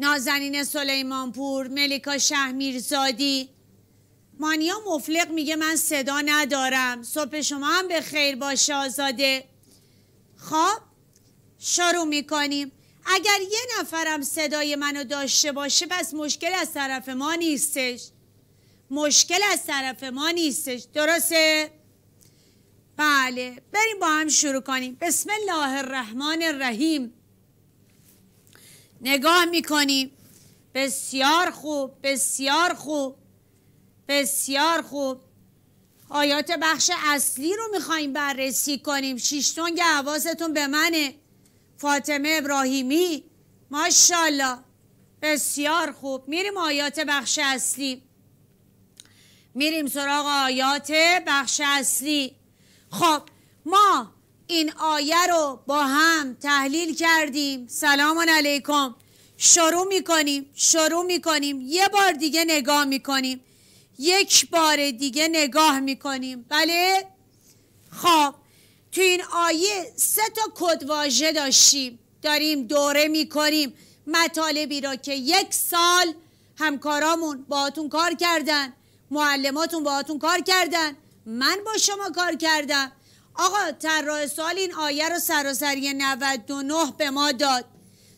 نازنین سلیمانپور ملیکا شهمیرزادی. مانیا مفلق میگه من صدا ندارم. صبح شما هم به خیر باشه آزاده. خب شروع می‌کنیم. اگر یه نفرم صدای منو داشته باشه پس مشکل از طرف ما نیستش. مشکل از طرف ما نیستش. درسته؟ بله. بریم با هم شروع کنیم. بسم الله الرحمن الرحیم. نگاه می‌کنیم بسیار خوب بسیار خوب بسیار خوب. آیات بخش اصلی رو می‌خوایم بررسی کنیم. شیشتونگ حواستون به منه. فاطمه ابراهیمی ماشاءالله. بسیار خوب. میریم آیات بخش اصلی. میریم سراغ آیات بخش اصلی. خب ما این آیه رو با هم تحلیل کردیم. سلام علیکم. شروع می‌کنیم شروع می‌کنیم. یه بار دیگه نگاه می‌کنیم. یک بار دیگه نگاه می‌کنیم. بله؟ خب تو این آیه سه تا کدواژه داشتیم. داریم دوره می‌کنیم. مطالبی را که یک سال همکارامون باهاتون کار کردن معلماتون باهاتون کار کردن. من با شما کار کردم. آقا طراح سوال این آیه رو سراسری 99 به ما داد.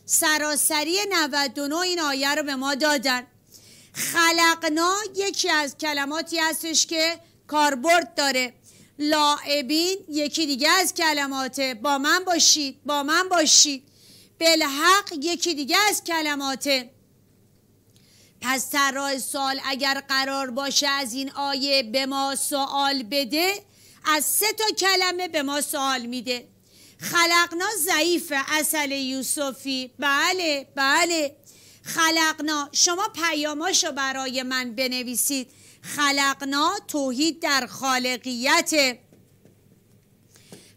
سراسری 99 این آیه رو به ما دادن. خلقنا یکی از کلماتی هستش که کاربرد داره. لاعبین یکی دیگه از کلماته. با من باشید با من باشید بالحق یکی دیگه از کلماته. پس طراح سوال اگر قرار باشه از این آیه به ما سوال بده از سه تا کلمه به ما سوال میده. خلقنا ضعیف اصل یوسفی. بله بله. خلقنا شما پیاماشو برای من بنویسید. خلقنا توحید در خالقیت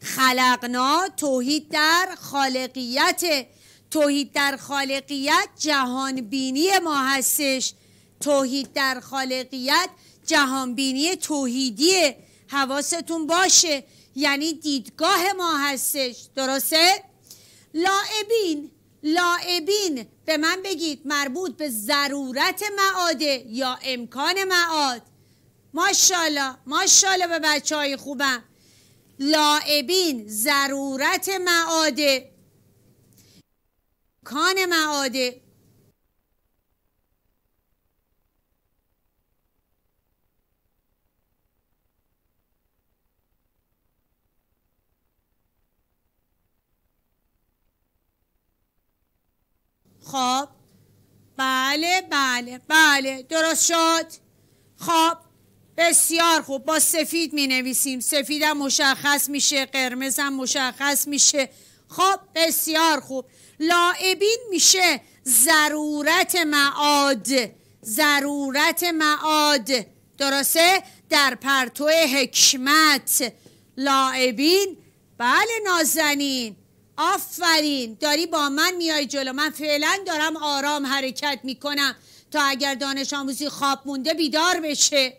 خلقنا توحید در خالقیت توحید در خالقیت جهان بینی ما هستش. توحید در خالقیت جهان بینی توحیدی حواستون باشه. یعنی دیدگاه ما هستش. درسته؟ لاعبین لاعبین. به من بگید مربوط به ضرورت معاده یا امکان معاد؟ ماشاءالله ماشاءالله به بچه های خوبم. لاعبین ضرورت معاده. کان معاده. خب. بله بله بله. درست شد. خب. بسیار خوب. با سفید می نویسیم سفیدم مشخص میشه قرمزم مشخص میشه. خب بسیار خوب. لاعبین میشه ضرورت معاد. ضرورت معاد. درسته؟ در پرتو حکمت. لاعبین؟ بله نازنین. آفرین. داری با من میای جلو. من فعلا دارم آرام حرکت می‌کنم. تا اگر دانش آموزی خواب مونده بیدار بشه.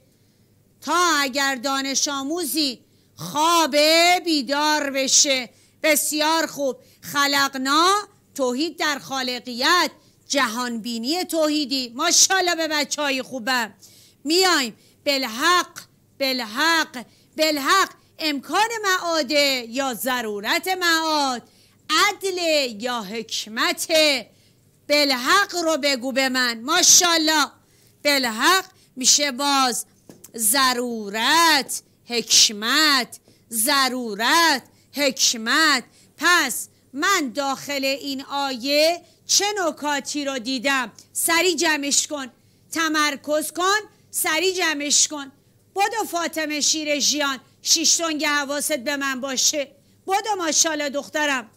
تا اگر دانش آموزی خواب بیدار بشه. بسیار خوب. خلقنا توحید در خالقیت. جهانبینی توحیدی. ماشاءالله به بچه های خوبم. میایم. بالحق بالحق بالحق. امکان معاده یا ضرورت معاد؟ عدل یا حکمت؟ بالحق رو بگو به من ماشاءالله. بالحق میشه باز ضرورت حکمت. ضرورت حکمت. پس من داخل این آیه چه نکاتی رو دیدم؟ سری جمعش کن. تمرکز کن سری جمعش کن. بودو فاطمه شیر ژیان. شیشتونگ حواست به من باشه. بودو ماشاءالله دخترم.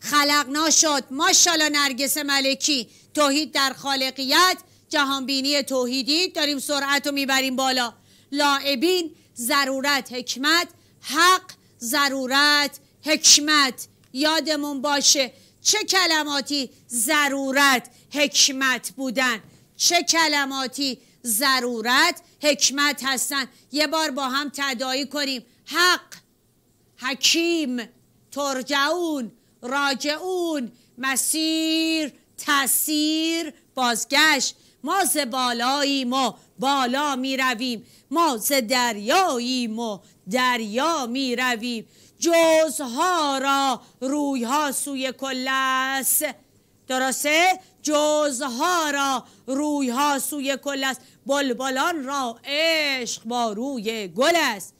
خلقنا شد. ماشاءالله نرگس ملکی. توحید در خالقیت. جهانبینی توحیدی. داریم سرعت رو می‌بریم بالا. لاعبین ضرورت حکمت. حق ضرورت حکمت. یادمون باشه چه کلماتی ضرورت حکمت بودن. چه کلماتی ضرورت حکمت هستن. یه بار با هم تدایی کنیم. حق حکیم ترجعون. راجعون مسیر مسیر بازگشت. ما ز بالاییم و بالا می رویم ما ز دریاییم و دریا می رویم جزها را رویها سوی کل است. درسته؟ جزها را رویها سوی کل است. بلبلان را عشق با روی گل است.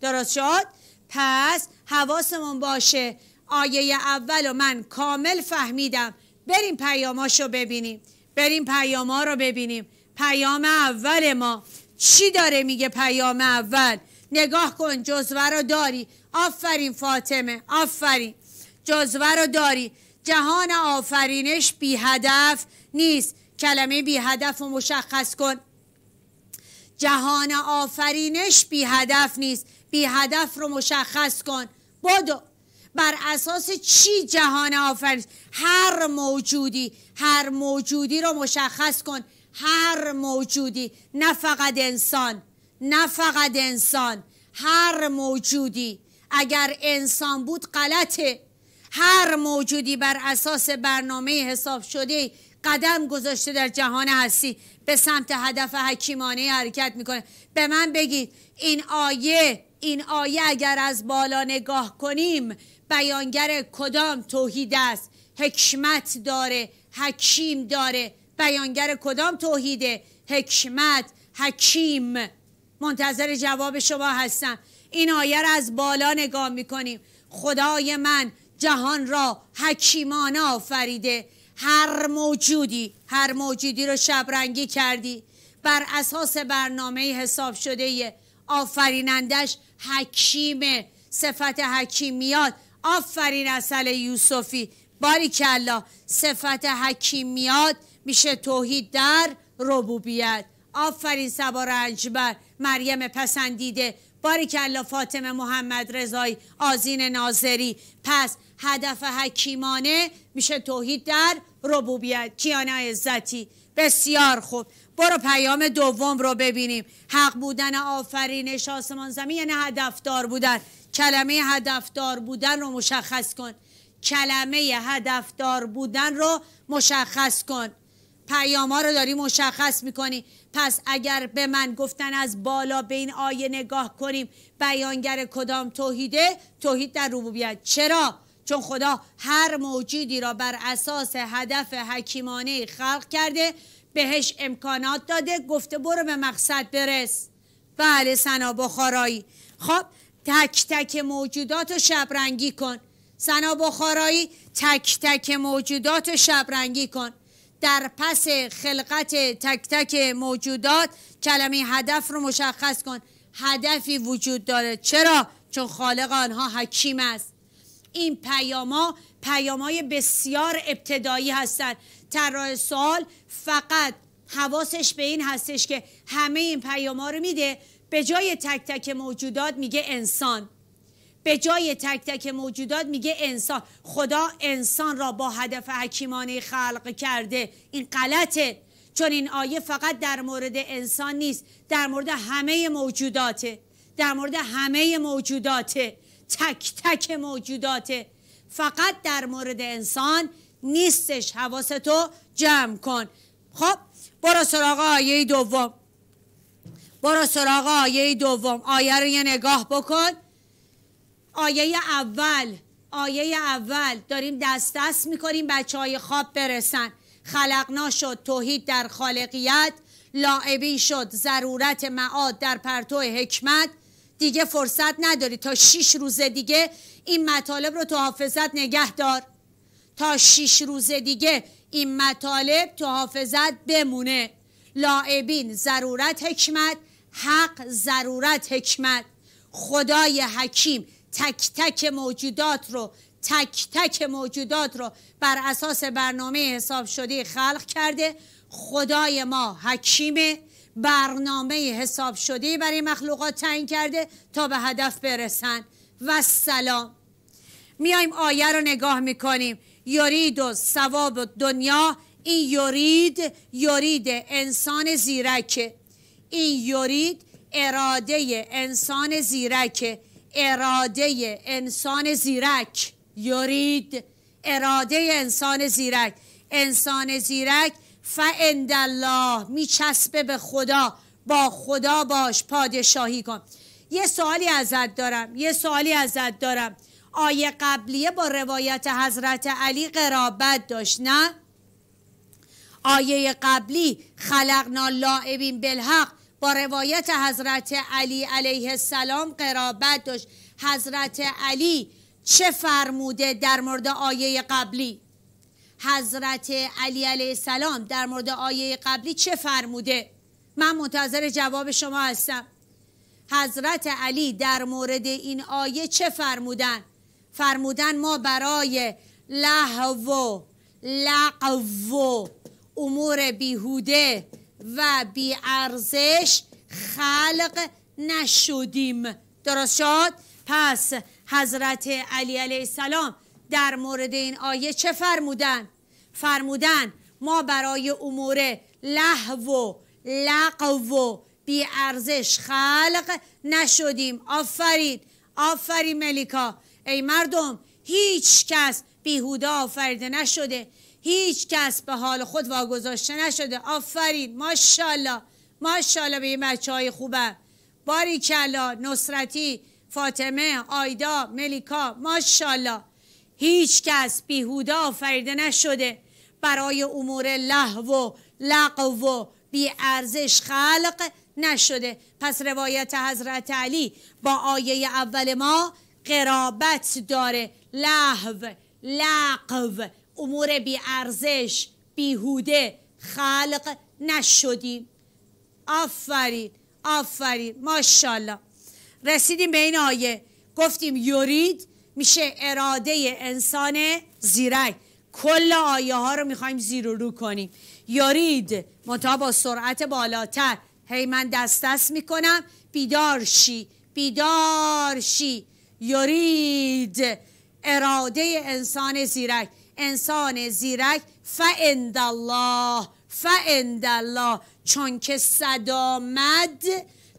درست شد؟ پس حواسمون باشه. آیه اول و من کامل فهمیدم. بریم پیاماشو ببینیم. بریم پیاما رو ببینیم. پیام اول ما. چی داره میگه پیام اول؟ نگاه کن جزوه رو داری. آفرین فاطمه آفرین. جزوه رو داری. جهان آفرینش بی هدف نیست. کلمه بی هدف رو مشخص کن. جهان آفرینش بی هدف نیست. بی هدف رو مشخص کن. بدو. بر اساس چی جهان آفرینش هر موجودی هر موجودی رو مشخص کن. هر موجودی نه فقط انسان نه فقط انسان. هر موجودی. اگر انسان بود غلطه. هر موجودی بر اساس برنامه حساب شده قدم گذاشته در جهان هستی به سمت هدف حکیمانه حرکت می‌کنه. به من بگید این آیه این آیه اگر از بالا نگاه کنیم بیانگر کدام توحید است؟ حکمت داره حکیم داره. بیانگر کدام توحیده؟ حکمت حکیم. منتظر جواب شما هستم. این آیه را از بالا نگاه می‌کنیم. خدای من جهان را حکیمانه آفریده. هر موجودی هر موجودی رو شبرنگی کردی. بر اساس برنامه حساب شده آفرینندش حکیم صفت حکیمیات آفرین اصل یوسفی. باری کلا صفت حکیمیات میشه توحید در ربوبیت. آفرین سبا رنجبر مریم پسندیده. باری کلا فاطمه محمد رضایی آزین ناظری. پس هدف حکیمانه میشه توحید در ربوبیت. کیانه عزتی بسیار خوب. برو پیام دوم رو ببینیم. حق بودن آفرینش آسمان زمین یعنی هدفدار بودن. کلمه هدفدار بودن رو مشخص کن. کلمه هدفدار بودن رو مشخص کن. پیاما رو داری مشخص می‌کنی. پس اگر به من گفتن از بالا به این آیه نگاه کنیم بیانگر کدام توحیده؟ توحید در ربوبیت. چرا؟ چون خدا هر موجودی را بر اساس هدف حکیمانه خلق کرده. بهش امکانات داده گفته برو به مقصد برس. بله سنا بخارایی. خب تک تک موجودات رو شبرنگی کن. سنا بخارایی تک تک موجودات رو شبرنگی کن. در پس خلقت تک تک موجودات کلمه هدف رو مشخص کن. هدفی وجود داره. چرا؟ چون خالق آنها حکیم است. این پیاما پیامای بسیار ابتدایی هستند. طراح سوال فقط حواسش به این هستش که همه این پیاما رو میده به جای تک تک موجودات میگه انسان. به جای تک تک موجودات میگه انسان. خدا انسان را با هدف حکیمانه خلق کرده. این غلطه. چون این آیه فقط در مورد انسان نیست در مورد همه موجوداته. در مورد همه موجوداته. تک تک موجوداته. فقط در مورد انسان نیستش. حواستو جمع کن. خب برو سراغ آیه دوم. برو سراغ آیه دوم. آیه رو یه نگاه بکن. آیه اول. آیه اول. داریم دست دست می‌کنیم بچه های خواب برسن. خلقنا شد. توحید در خالقیت. لاعبی شد. ضرورت معاد در پرتو حکمت. دیگه فرصت نداری. تا شیش روز دیگه این مطالب رو تو حافظت نگه دار. تا شیش روز دیگه این مطالب تو حافظت بمونه. لاعبین ضرورت حکمت حق ضرورت حکمت. خدای حکیم تک تک موجودات رو تک تک موجودات رو بر اساس برنامه حساب شده خلق کرده. خدای ما حکیم برنامه حساب شده برای مخلوقات تعیین کرده تا به هدف برسن. و سلام. میایم آیه رو نگاه می‌کنیم. یورید و ثواب دنیا این یورید یورید انسان زیرکه. این یورید اراده انسان زیرکه. اراده انسان زیرک. یورید اراده انسان زیرک. انسان زیرک فعند الله میچسبه به خدا. با خدا باش پادشاهی کن. یه سوالی ازت دارم. یه سوالی ازت دارم. آیه قبلیه با روایت حضرت علی قرابت داشت نه؟ آیه قبلی خلقنا لاعبین بالحق با روایت حضرت علی علیه السلام قرابت داشت. حضرت علی چه فرموده در مورد آیه قبلی؟ حضرت علی علیه السلام در مورد آیه قبلی چه فرموده؟ من منتظر جواب شما هستم. حضرت علی در مورد این آیه چه فرمودن؟ فرمودن ما برای لحو لقو امور بیهوده و بیارزش خلق نشدیم. درست شد؟ پس حضرت علی علیه السلام در مورد این آیه چه فرمودن؟ فرمودن ما برای امور لحو لقو بی ارزش خلق نشدیم. آفرین. آفرین ملیکا. ای مردم هیچ کس بیهوده آفریده نشده. هیچ کس به حال خود واگذاشته نشده. آفرین. ماشاءالله. ماشاءالله به این بچه های خوبه. باریکلا نصرتی فاطمه آیدا ملیکا. ماشاءالله. هیچ کس بیهوده آفریده نشده. برای امور لحو و لقو و بی ارزش خلق نشده. پس روایت حضرت علی با آیه اول ما قرابت داره. لحو لقو امور بی ارزش بیهوده. خلق نشدیم آفرین آفرین. ماشاءالله. رسیدیم به این آیه. گفتیم یورید میشه اراده انسان زیرک. کل آیه ها رو می‌خوایم زیر و رو کنیم. یارید متا با سرعت بالاتر. هی من دست دست می‌کنم. بیدار شی بیدار شی. یارید اراده انسان زیرک. انسان زیرک فعند الله فعند الله. چون که صدامد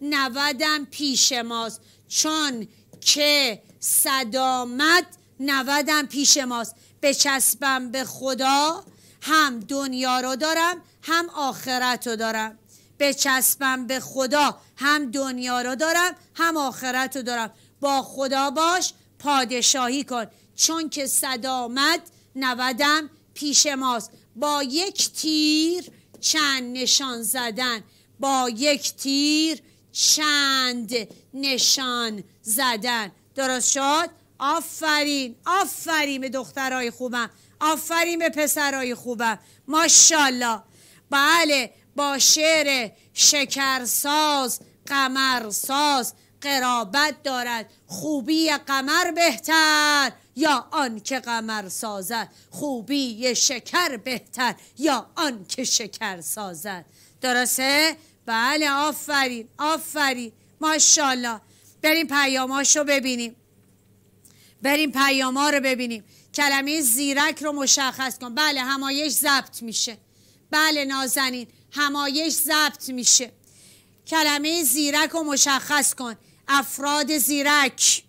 نودم پیش ماست. چون که صدامد نودم پیش ماست. بچسبم به خدا هم دنیا رو دارم هم آخرت رو دارم. بچسبم به خدا هم دنیا رو دارم هم آخرت رو دارم. با خدا باش پادشاهی کن. چون که صدامت نودم پیش ماست. با یک تیر چند نشان زدن. با یک تیر چند نشان زدن. درست شد؟ آفرین آفرین به دخترای خوبم. آفرین به پسرای خوبم. ماشاءالله. بله با شعر شکرساز قمرساز. قرابت دارد. خوبی قمر بهتر یا آن که قمر سازد. خوبی شکر بهتر یا آن که شکر سازد. درسته؟ بله آفرین آفرین. ماشاءالله. بریم پیاماش رو ببینیم. بریم پیاما رو ببینیم. کلمه زیرک رو مشخص کن. بله همایش ضبط میشه. بله نازنین همایش ضبط میشه. کلمه زیرک رو مشخص کن. افراد زیرک.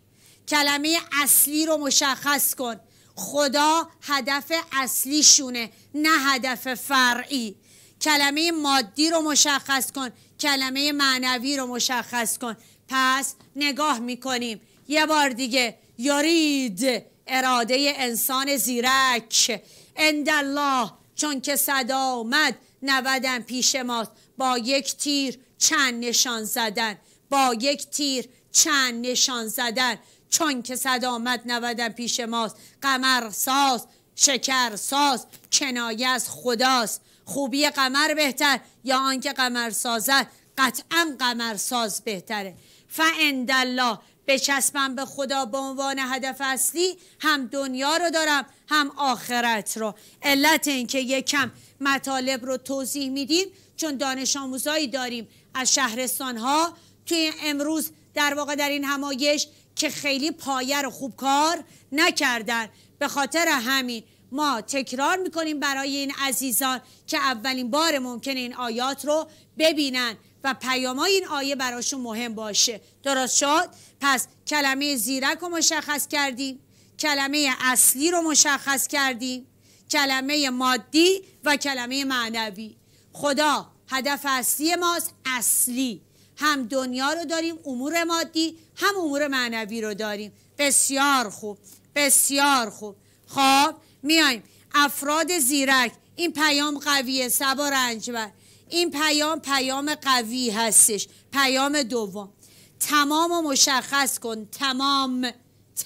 کلمه اصلی رو مشخص کن. خدا هدف اصلیشونه نه هدف فرعی. کلمه مادی رو مشخص کن کلمه معنوی رو مشخص کن. پس نگاه می‌کنیم. یه بار دیگه. یارید اراده انسان زیرک. اند الله چون که صدا آمد نودن پیش ماست. با یک تیر چند نشان زدن. با یک تیر چند نشان زدن. چون که صدا آمد نودن پیش ماست. قمر ساز شکر ساز کنایه از خداست. خوبی قمر بهتر یا آنکه قمر سازد قطعا قمر ساز بهتره. فعند الله بچسبم به خدا به عنوان هدف اصلی هم دنیا رو دارم هم آخرت رو. علت اینکه یکم مطالب رو توضیح میدیم چون دانش آموزایی داریم. از شهرستان ها توی امروز در واقع در این همایش که خیلی پایه رو خوب کار نکردن. به خاطر همین ما تکرار می‌کنیم برای این عزیزان که اولین بار ممکنه این آیات رو ببینن و پیامای این آیه براشون مهم باشه. درست شد؟ پس کلمه زیرک رو مشخص کردیم کلمه اصلی رو مشخص کردیم کلمه مادی و کلمه معنوی. خدا هدف اصلی ماست اصلی. هم دنیا رو داریم امور مادی هم امور معنوی رو داریم. بسیار خوب بسیار خوب. خب میایم. افراد زیرک این پیام قویه سبا رنجبر این پیام پیام قوی هستش پیام دوم. تمام و مشخص کن تمام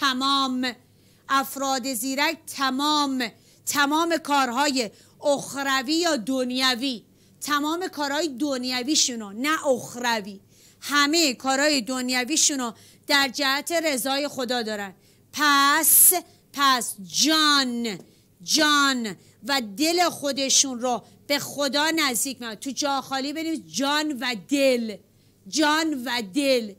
تمام. افراد زیرک تمام تمام کارهای اخروی یا دنیوی تمام کارهای دنیویشونو نه اخروی. همه کارهای دنیویشونو در جهت رضای خدا دارن. پس پس جان جان و دل خودشون رو به خدا نزدیک من تو جا خالی بریم جان و دل. جان و دل.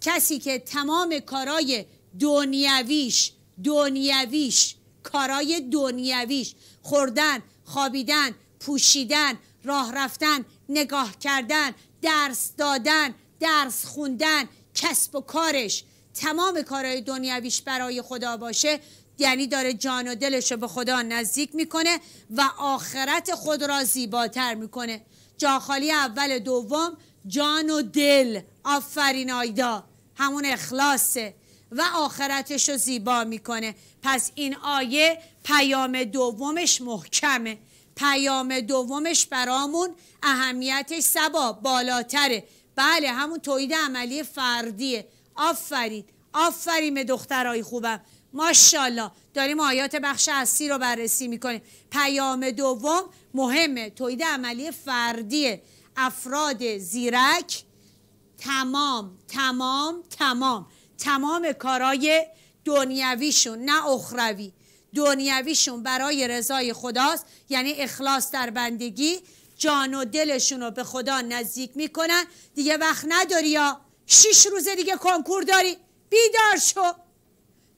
کسی که تمام کارای دنیویش دنیویش کارای دنیویش خوردن خوابیدن پوشیدن راه رفتن نگاه کردن درس دادن درس خوندن کسب و کارش. تمام کارهای دنیویش برای خدا باشه یعنی داره جان و دلش رو به خدا نزدیک می‌کنه و آخرت خود را زیباتر می‌کنه. جاخالی اول دوم جان و دل. آفرین آیدا. همون اخلاصه. و آخرتش رو زیبا می‌کنه. پس این آیه پیام دومش محکمه. پیام دومش برامون اهمیتش سبا بالاتره. بله همون توید عملی فردیه. آفرین آفرین به دخترای خوبم. ماشاءالله داریم آیات بخش اصلی رو بررسی می‌کنیم. پیام دوم مهمه توید عملی فردیه. افراد زیرک تمام تمام تمام. تمام کارای دنیویشون نه اخروی. دنیویشون برای رضای خداست یعنی اخلاص در بندگی جان و دلشون رو به خدا نزدیک می‌کنن. دیگه وقت نداری یا؟ شیش روزه دیگه کنکور داری؟ بیدار شو.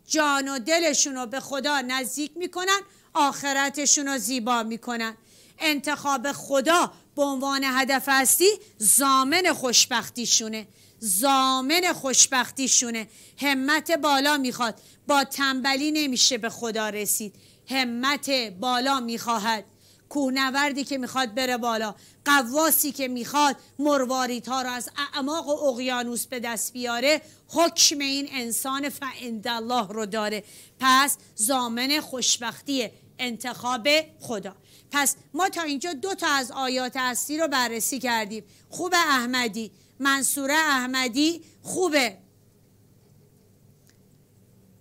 جان و دلشون رو به خدا نزدیک می‌کنن آخرتشون رو زیبا می‌کنن. انتخاب خدا به عنوان هدف هستی زامن خوشبختیشونه. زامن خوشبختیشونه. همت بالا می‌خواد. با تنبلی نمیشه به خدا رسید. همت بالا می‌خواهد. کوهنوردی که می‌خواد بره بالا. قواسی که می‌خواد مرواریت ها رو از اعماق و اقیانوس به دست بیاره. حکم این انسان فعند الله رو داره. پس زامن خوشبختی انتخاب خدا. پس ما تا اینجا دو تا از آیات اصلی رو بررسی کردیم. خوب احمدی منصوره احمدی خوبه.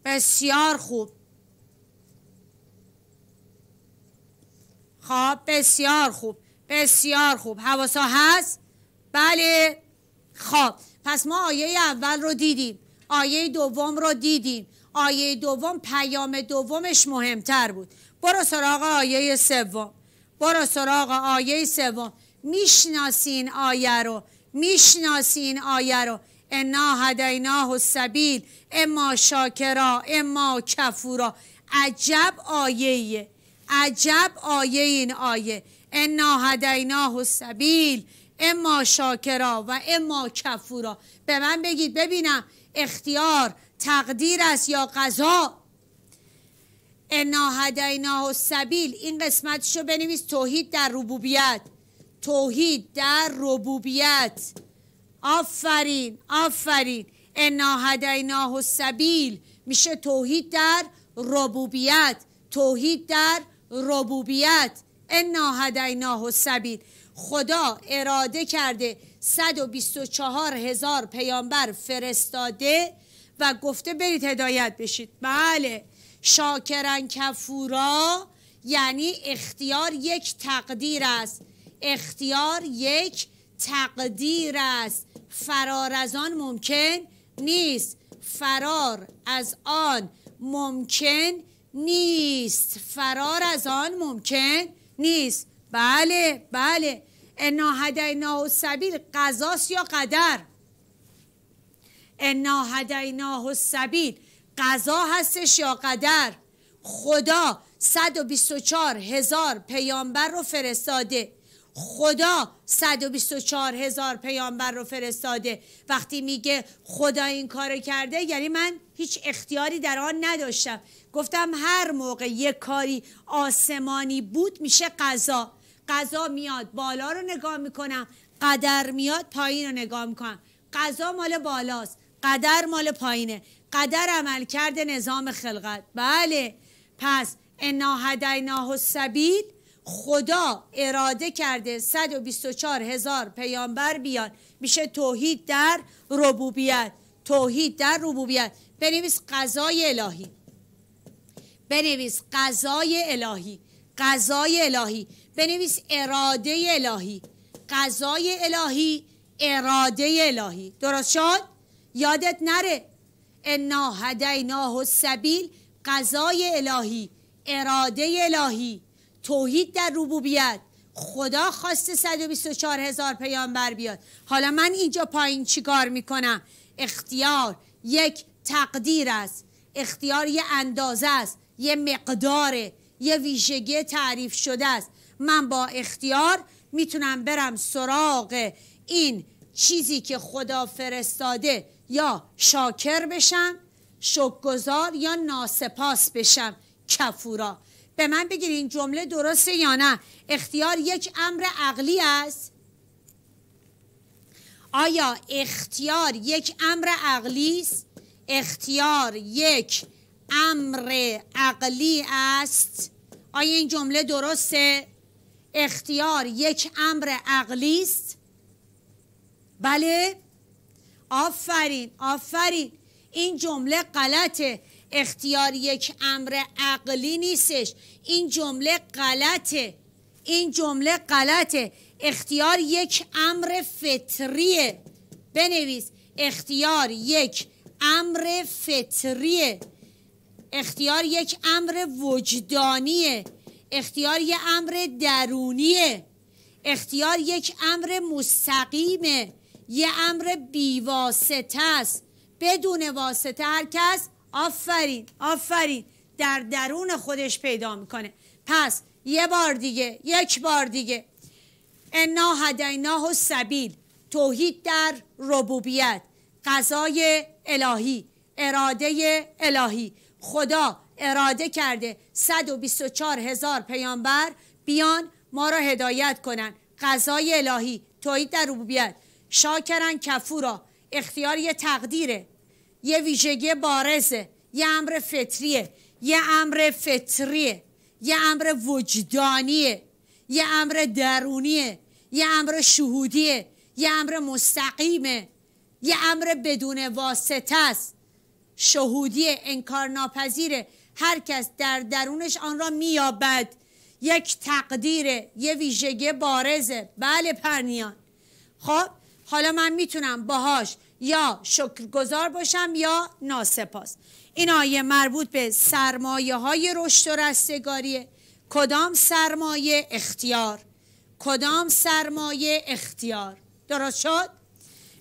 بسیار خوب. خب بسیار خوب بسیار خوب. حواسا هست؟ بله. خب پس ما آیه اول رو دیدیم. آیه دوم رو دیدیم. آیه دوم پیام دومش مهمتر بود. برو سراغ آیه سوم. برو سراغ آیه سوم. می‌شناسین آیه رو. می‌شناسین آیه رو. انا هدیناه السبیل اما شاکرا اما کفورا. عجب آیه عجب آیه این آیه. انا هدیناه السبیل اما شاکرا و اما کفورا. به من بگید ببینم اختیار تقدیر است یا قضا؟ انا هدیناه السبیل. این قسمتشو بنویس توحید در ربوبیت. توحید در ربوبیت. آفرین آفرین. انا هدیناه السبیل. میشه توحید در ربوبیت. توحید در ربوبیت. انا هدیناه السبیل. خدا اراده کرده 124 هزار پیامبر فرستاده و گفته برید هدایت بشید. بله. شاکرن کفورا یعنی اختیار یک تقدیر است. اختیار یک تقدیر است. فرار از آن ممکن نیست. فرار از آن ممکن نیست. فرار از آن ممکن نیست. بله بله. انا هدیناه السبیل قضاست یا قدر؟ انا هدیناه السبیل قضا هستش یا قدر؟ خدا 124 هزار پیامبر رو فرستاده. خدا 124 هزار پیامبر رو فرستاده. وقتی میگه خدا این کار کرده یعنی من هیچ اختیاری در آن نداشتم. گفتم هر موقع یه کاری آسمانی بود میشه قضا. قضا میاد بالا رو نگاه می‌کنم قدر میاد پایین رو نگاه می‌کنم. قضا مال بالاست قدر مال پایینه. قدر عمل کرده نظام خلقت. بله پس انا هدیناه السبیل خدا اراده کرده 124 هزار پیامبر بیان میشه توحید در ربوبیت. توحید در ربوبیت. بنویس قضای الهی. بنویس قضای الهی. قضای الهی. بنویس اراده الهی. قضای الهی اراده الهی. درست شد؟ یادت نره. انا هدیناه السبیل. قضای الهی اراده الهی. توحید در ربوبیت. خدا خواسته 124 هزار پیامبر بیاد. حالا من اینجا پایین چیکار می‌کنم؟ اختیار یک تقدیر است. اختیار یه اندازه است. یه مقداره. یه ویژگی تعریف شده است. من با اختیار می‌تونم برم سراغ این چیزی که خدا فرستاده. یا شاکر بشم شکرگزار یا ناسپاس بشم. کفورا. به من بگیر این جمله درسته یا نه؟ اختیار یک امر عقلی است. آیا اختیار یک امر عقلی است؟ اختیار یک امر عقلی است. آیا این جمله درسته؟ اختیار یک امر عقلی است. بله. آفرین آفرین. این جمله غلطه. اختیار یک امر عقلی نیستش. این جمله غلطه. این جمله غلطه. اختیار یک امر فطریه. بنویس. اختیار یک امر فطریه. اختیار یک امر وجدانیه. اختیار یک امر درونیه. اختیار یک امر مستقیمه. یه امر بیواسطه است. بدون واسطه هر کس آفرین آفرین. در درون خودش پیدا می‌کنه. پس یه بار دیگه یک بار دیگه. انا هدیناه سبیل توحید در ربوبیت قضای الهی اراده الهی. خدا اراده کرده 124 هزار پیامبر بیان ما را هدایت کنن. قضای الهی توحید در ربوبیت. شاکرن کفورا. اختیار یه تقدیره. یه ویژگی بارزه یه امر فطریه یه امر فطریه یه امر وجدانیه یه امر درونیه یه امر شهودیه یه امر مستقیمه یه امر بدون واسطه است. شهودی انکار ناپذیره هر کس در درونش آن را میابد یک تقدیره یه ویژگی بارزه. بله پرنیان. خب حالا من می‌تونم باهاش یا شکرگزار باشم یا ناسپاس. این آیه مربوط به سرمایه های رشد و رستگاریه. کدام سرمایه اختیار؟ کدام سرمایه اختیار؟ درست شد؟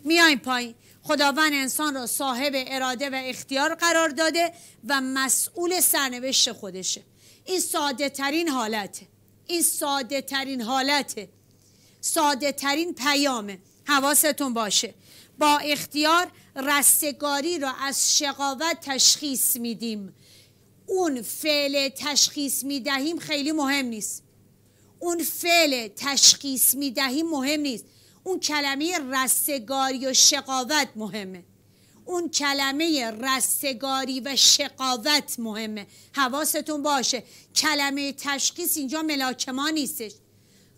میایم پایین. خداوند انسان را صاحب اراده و اختیار قرار داده و مسئول سرنوشت خودشه. این ساده ترین حالته. این ساده ترین حالته. ساده ترین پیامه. حواستون باشه. با اختیار رستگاری را از شقاوت تشخیص میدیم. اون فعل تشخیص می‌دهیم خیلی مهم نیست. اون فعل تشخیص می‌دهیم مهم نیست. اون کلمه رستگاری و شقاوت مهمه. اون کلمه رستگاری و شقاوت مهمه. حواستون باشه. کلمه تشخیص اینجا ملاکما نیستش.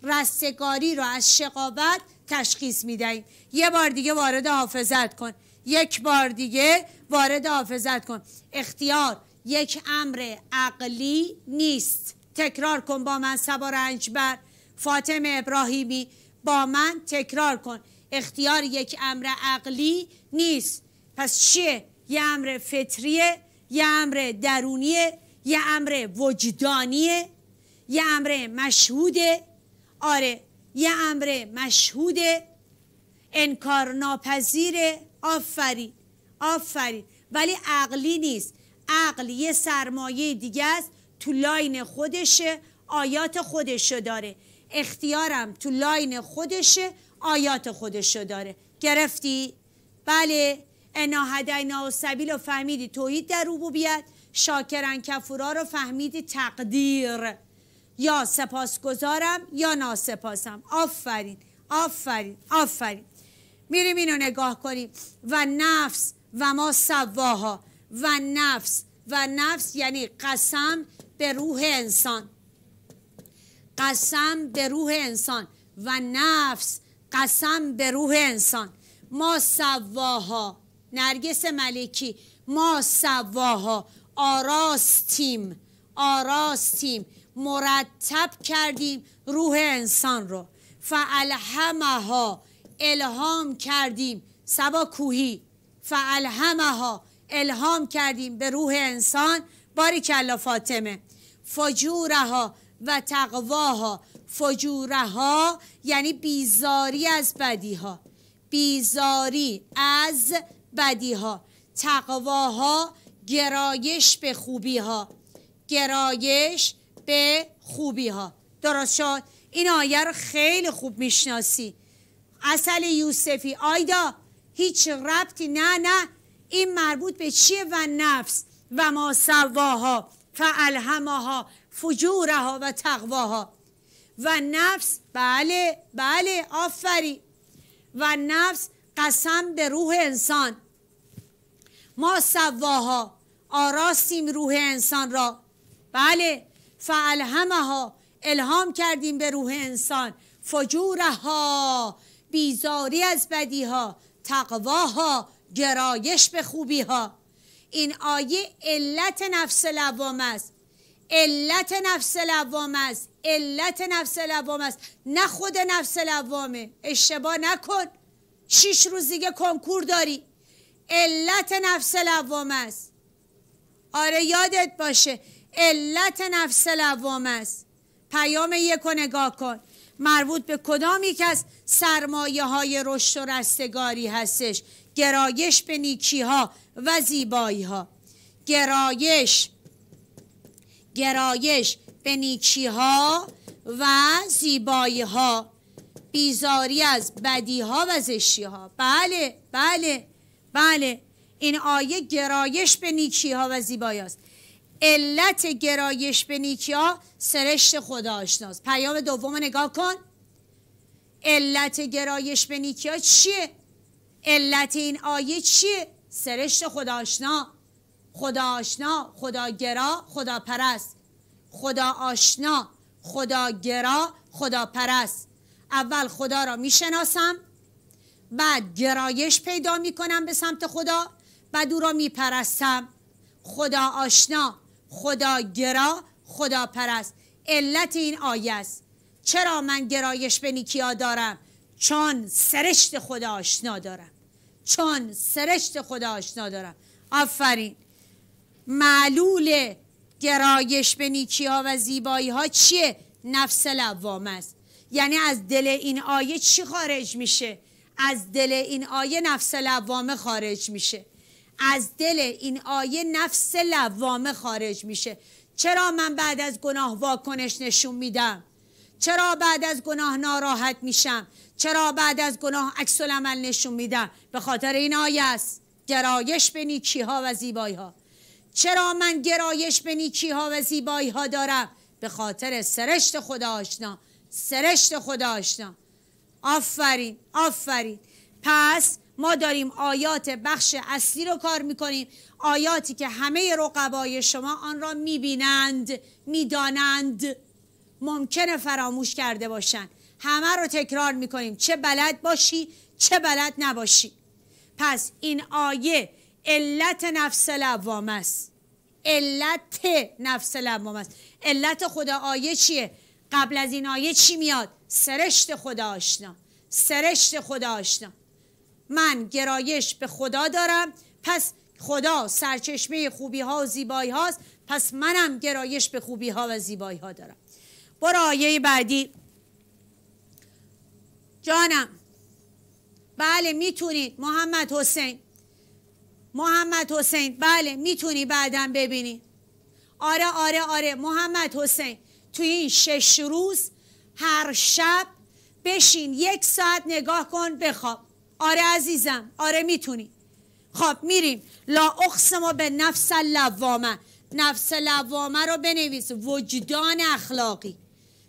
رستگاری رو از شقاوت تشخیص می‌دهیم یه بار دیگه وارد حافظت کن. یک بار دیگه وارد حافظت کن. اختیار یک امر عقلی نیست. تکرار کن با من سبا رنجبر فاطمه ابراهیمی با من تکرار کن. اختیار یک امر عقلی نیست. پس چیه؟ یه امر فطریه یه امر درونیه یه امر وجدانیه یه امر مشهوده. آره یه امر مشهود انکار ناپذیر آفرین. آفرین ولی عقلی نیست. عقل یه سرمایه دیگه است. تو لاین خودشه آیات خودشو داره. اختیارم تو لاین خودشه آیات خودشو داره. گرفتی؟ بله. انا هدینا و سبیل رو فهمیدی توحید در ربوبیت شاکرن کفورا رو فهمیدی تقدیر. یا سپاسگزارم یا ناسپاسم. آفرین آفرین آفرین. میریم اینو نگاه کنیم. و نفس و ما سواها. و نفس و نفس یعنی قسم به روح انسان. قسم به روح انسان. و نفس قسم به روح انسان. ما سواها. نرگس ملکی. ما سواها. آراستیم آراستیم. مرتب کردیم روح انسان رو. فالهمها الهام کردیم. سبا کوهی فالهمها الهام کردیم به روح انسان. باری کلا فاطمه. فجورها و تقواها. فجورها یعنی بیزاری از بدیها. بیزاری از بدیها. تقواها گرایش به خوبی ها گرایش به خوبی ها درست شد؟ این آیه رو خیلی خوب می‌شناسی. اصل یوسفی آیدا هیچ ربطی؟ نه نه. این مربوط به چیه؟ و نفس. و ما سواها فالهمها فجورها و تقواها. و نفس بله بله آفری و نفس قسم به روح انسان. ما سواها آراستیم روح انسان را. بله. فالهمها الهام کردیم به روح انسان. فجورها بیزاری از بدیها تقواها گرایش به خوبیها. این آیه علت نفس لوام است. علت نفس لوام است. علت نفس لوام است. نه خود نفس لوامه. اشتباه نکن. شیش روز دیگه کنکور داری. علت نفس لوام است. آره یادت باشه. علت نفس لوام است. پیام یک نگاه کن. مربوط به کدام یک از سرمایه های رشد و رستگاری هستش؟ گرایش به نیکی ها و زیبایی ها گرایش گرایش به نیکی ها و زیبایی ها بیزاری از بدی ها و زشتی ها بله بله بله. این آیه گرایش به نیکی ها و زیبایی است. علت گرایش به نیکی ها سرشت خدا آشناست. پیام دوم نگاه کن. علت گرایش به نیکی ها چیه؟ علت این آیه چیه؟ سرشت خدا آشنا. خدا آشنا خدا گرا خدا آشنا خدا گرا خدا پرست. اول خدا را می‌شناسم بعد گرایش پیدا می‌کنم به سمت خدا بعد او را میپرستم. خدا آشنا خدا گرا خدا پرست. علت این آیه است. چرا من گرایش به نیکیا دارم؟ چون سرشت خدا آشنا دارم. چون سرشت خدا آشنا دارم. آفرین. معلول گرایش به نیکی ها و زیبایی ها چیه؟ نفس لوام است. یعنی از دل این آیه چی خارج میشه؟ از دل این آیه نفس لوامه خارج میشه. از دل این آیه نفس لوامه خارج میشه. چرا من بعد از گناه واکنش نشون میدم؟ چرا بعد از گناه ناراحت میشم؟ چرا بعد از گناه عکس عمل نشون میدم؟ به خاطر این آیه است. گرایش به نیکی ها و زیبایی ها چرا من گرایش به نیکی ها و زیبایی ها دارم؟ به خاطر سرشت خدا آشنا. سرشت خدا آشنا. آفرین آفرین. پس ما داریم آیات بخش اصلی رو کار می‌کنیم. آیاتی که همه رقبای شما آن را می‌بینند می‌دانند. ممکنه فراموش کرده باشند همه رو تکرار می‌کنیم. چه بلد باشی چه بلد نباشی. پس این آیه علت نفس لوام است. علت نفس لوام است. علت خدا آیه چیه؟ قبل از این آیه چی میاد؟ سرشت خدا آشنا. سرشت خدا آشنا. من گرایش به خدا دارم. پس خدا سرچشمه خوبی ها و زیبایی هاست پس منم گرایش به خوبی ها و زیبایی ها دارم. برو آیه بعدی. جانم. بله می‌تونید محمد حسین. محمد حسین. بله می‌تونی بعدا ببینی. آره آره آره. محمد حسین توی این شش روز هر شب بشین یک ساعت نگاه کن بخواب. آره عزیزم آره می‌تونی. خب میریم. لا اقسم به نفس لوامه نفس لوامه رو بنویس. وجدان اخلاقی.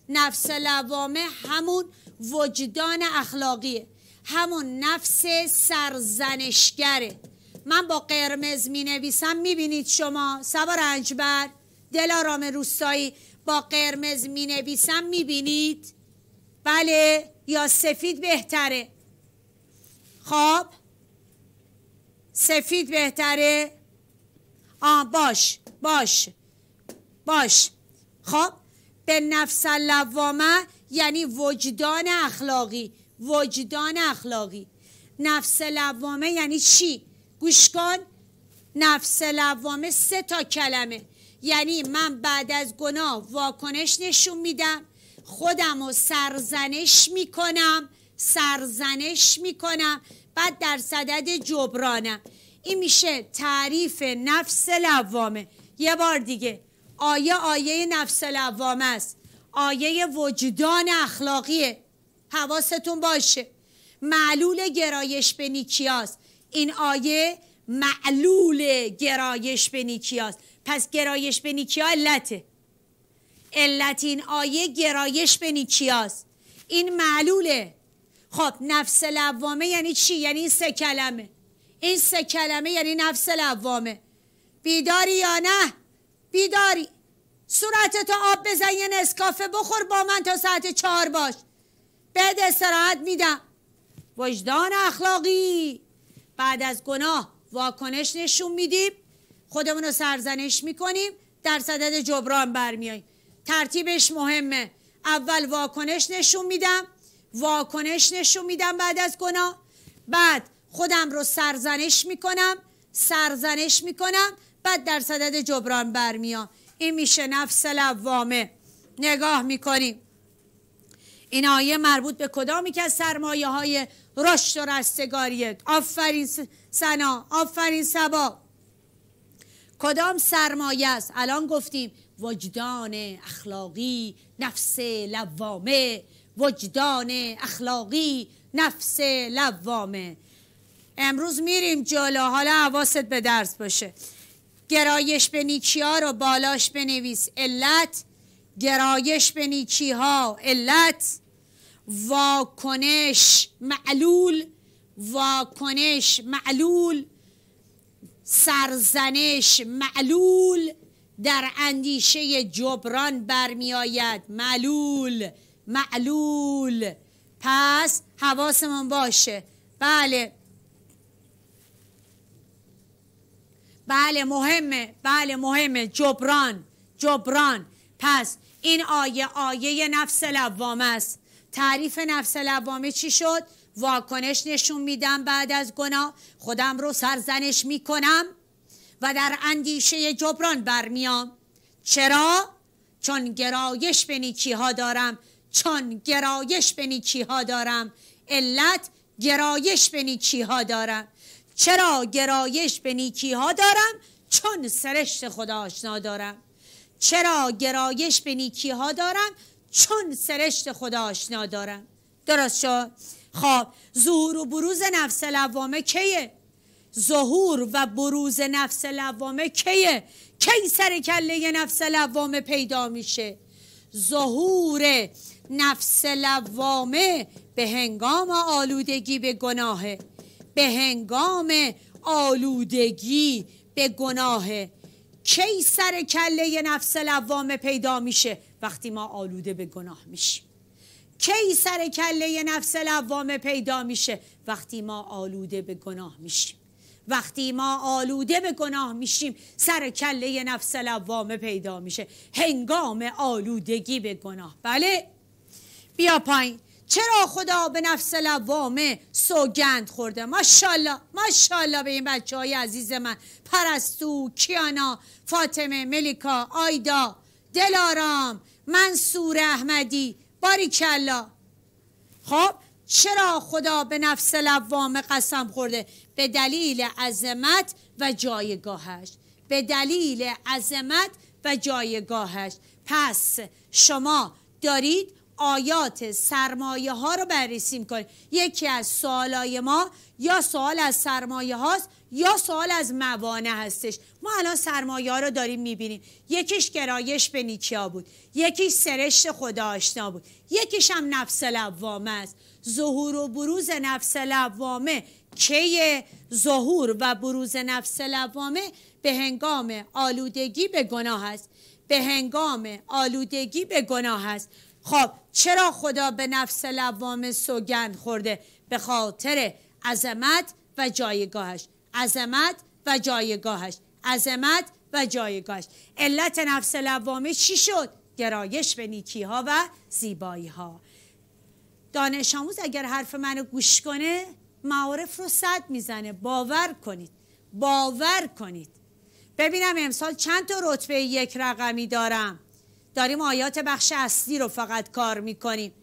نفس لوامه همون وجدان اخلاقیه. همون نفس سرزنشگره. من با قرمز می نویسم می بینید شما؟ سوار انجبر دلارام روستایی. با قرمز می نویسم می بینید بله یا سفید بهتره. خب. سفید بهتره. آ باش باش باش. خب. به نفس لوامه یعنی وجدان اخلاقی وجدان اخلاقی. نفس لوامه یعنی چی؟ گوش کن. نفس لوامه سه تا کلمه. یعنی من بعد از گناه واکنش نشون میدم. خودم رو سرزنش می‌کنم. سرزنش می‌کنم بعد در صدد جبرانم این میشه تعریف نفس لوامه. یه بار دیگه آیه آیه نفس لوامه است. آیه وجدان اخلاقیه. حواستون باشه. معلول گرایش به نیکیاست این آیه معلول گرایش به نیکیاست پس گرایش به نیکیا علته. علت این آیه گرایش به نیکیاست این معلوله. خب نفس لوامه یعنی چی؟ یعنی این سه کلمه. این سه کلمه یعنی نفس لوامه. بیداری یا نه؟ بیداری. تا آب بزن یه نسکافه بخور با من تا ساعت چهار باش. بد استراحت میدم. وجدان اخلاقی. بعد از گناه واکنش نشون میدیم. خودمون رو سرزنش می‌کنیم. در صدد جبران برمیاییم. ترتیبش مهمه. اول واکنش نشون میدم. واکنش نشون میدم بعد از گناه. بعد خودم رو سرزنش می‌کنم سرزنش می‌کنم بعد در صدد جبران برمیام. این میشه نفس لوامه. نگاه می‌کنیم. این آیه مربوط به کدامی که از سرمایه های رشد و رستگاریه؟ آفرین سنا آفرین سبا. کدام سرمایه است؟ الان گفتیم وجدان اخلاقی نفس لوامه. وجدان اخلاقی نفس لوامه. امروز میریم جلو حالا حواست به درس باشه. گرایش به نیکی ها رو بالاش بنویس علت. گرایش به نیکی ها علت. واکنش معلول واکنش معلول. سرزنش معلول. در اندیشه جبران برمیآید معلول. معلول. پس حواسمون باشه. بله. بله مهمه. بله مهمه. جبران. جبران. پس این آیه آیه نفس لوامه است. تعریف نفس لوامه چی شد؟ واکنش نشون میدم بعد از گناه. خودم رو سرزنش می‌کنم و در اندیشه جبران برمیام. چرا؟ چون گرایش به نیکی ها دارم. چون گرایش به نیکی ها دارم. علت گرایش به نیکی ها دارم. چرا گرایش به نیکی ها دارم؟ چون سرشت خدا آشنا دارم. چرا گرایش به نیکی ها دارم؟ چون سرشت خدا آشنا دارم. درست شد؟ خب ظهور و بروز نفس لوامه کیه؟ ظهور و بروز نفس لوامه کیه؟ کی سر کله نفس لوامه پیدا میشه؟ ظهور نفس لوامه به هنگام آلودگی به گناهه. به هنگام آلودگی به گناهه. کی سر کله نفس لوامه پیدا میشه؟ وقتی ما آلوده به گناه میشیم. کی سر کله نفس لوامه پیدا میشه؟ وقتی ما آلوده به گناه میشیم. وقتی ما آلوده به گناه میشیم سر کله نفس لوامه پیدا میشه. هنگام آلودگی به گناه. بله؟ بیا پایین. چرا خدا به نفس لوامه سوگند خورده؟ ماشاءالله ماشاءالله به این بچه های عزیز من. پرستو کیانا فاطمه ملیکا آیدا دلارام منصور احمدی باریکلا. خب چرا خدا به نفس لوامه قسم خورده؟ به دلیل عظمت و جایگاهش. به دلیل عظمت و جایگاهش. پس شما دارید آیات سرمایه ها رو بررسی می‌کنیم. یکی از سوالای ما یا سوال از سرمایه هاست یا سوال از موانع هستش. ما الان سرمایه ها رو داریم می‌بینیم. یکیش گرایش به نیکیا بود. یکیش سرشت خدا آشنا بود. یکیش هم نفس لوامه است. ظهور و بروز نفس لوامه کی ظهور و بروز نفس لوامه به هنگام آلودگی به گناه است. به هنگام آلودگی به گناه است. خب چرا خدا به نفس لوامه سوگند خورده؟ به خاطر عظمت و جایگاهش. عظمت و جایگاهش. عظمت و جایگاهش. علت نفس لوامه چی شد؟ گرایش به نیکی ها و زیبایی ها دانش آموز اگر حرف منو گوش کنه معارف رو صد می‌زنه. باور کنید. باور کنید. ببینم امسال چند تا رتبه یک رقمی دارم. داریم آیات بخش اصلی رو فقط کار می‌کنیم.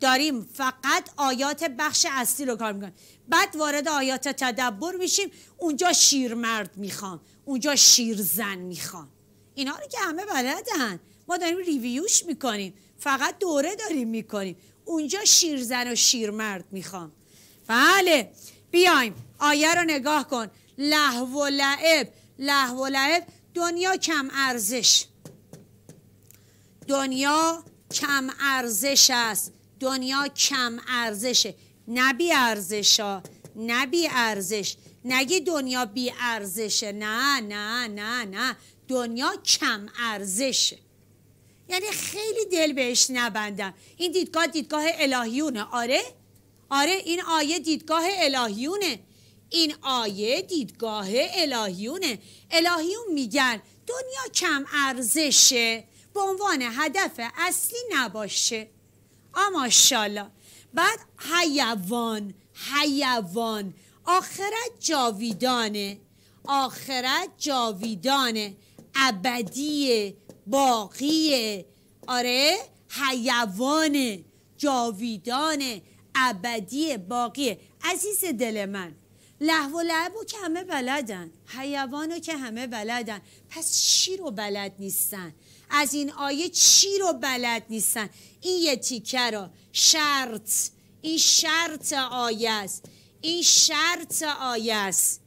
داریم فقط آیات بخش اصلی رو کار می‌کنیم. بعد وارد آیات تدبر میشیم. اونجا شیرمرد می‌خوام. اونجا شیرزن می‌خوام. اینا رو که همه بلدن. ما داریم ریویوش می‌کنیم. فقط دوره داریم می‌کنیم. اونجا شیرزن و شیرمرد می‌خوام. بله. بیایم. آیه رو نگاه کن. لحو و لعب. لحو لعب دنیا کم ارزش. دنیا کم ارزش است. دنیا کم ارزشه. نبی ارزش ها نبی ارزش. نگی دنیا بی ارزشه. نه نه نه نه. دنیا کم ارزشه. یعنی خیلی دل بهش نبندم. این دیدگاه دیدگاه الهیونه. آره؟ آره این آیه دیدگاه الهیونه. این آیه دیدگاه الهیونه. الهیون میگن دنیا کم ارزشه. به عنوان هدف اصلی نباشه. اما شالا بعد حیوان حیوان. آخرت جاویدانه. آخرت جاویدانه. ابدی باقیه. آره حیوان جاویدانه. ابدی باقیه. عزیز دل من لحو و لعبو که همه بلدن. حیوانو که همه بلدن. پس چی رو بلد نیستن؟ از این آیه چی رو بلد نیستن؟ این یه تیکه رو. شرط. این شرط آیه است. این شرط آیه است.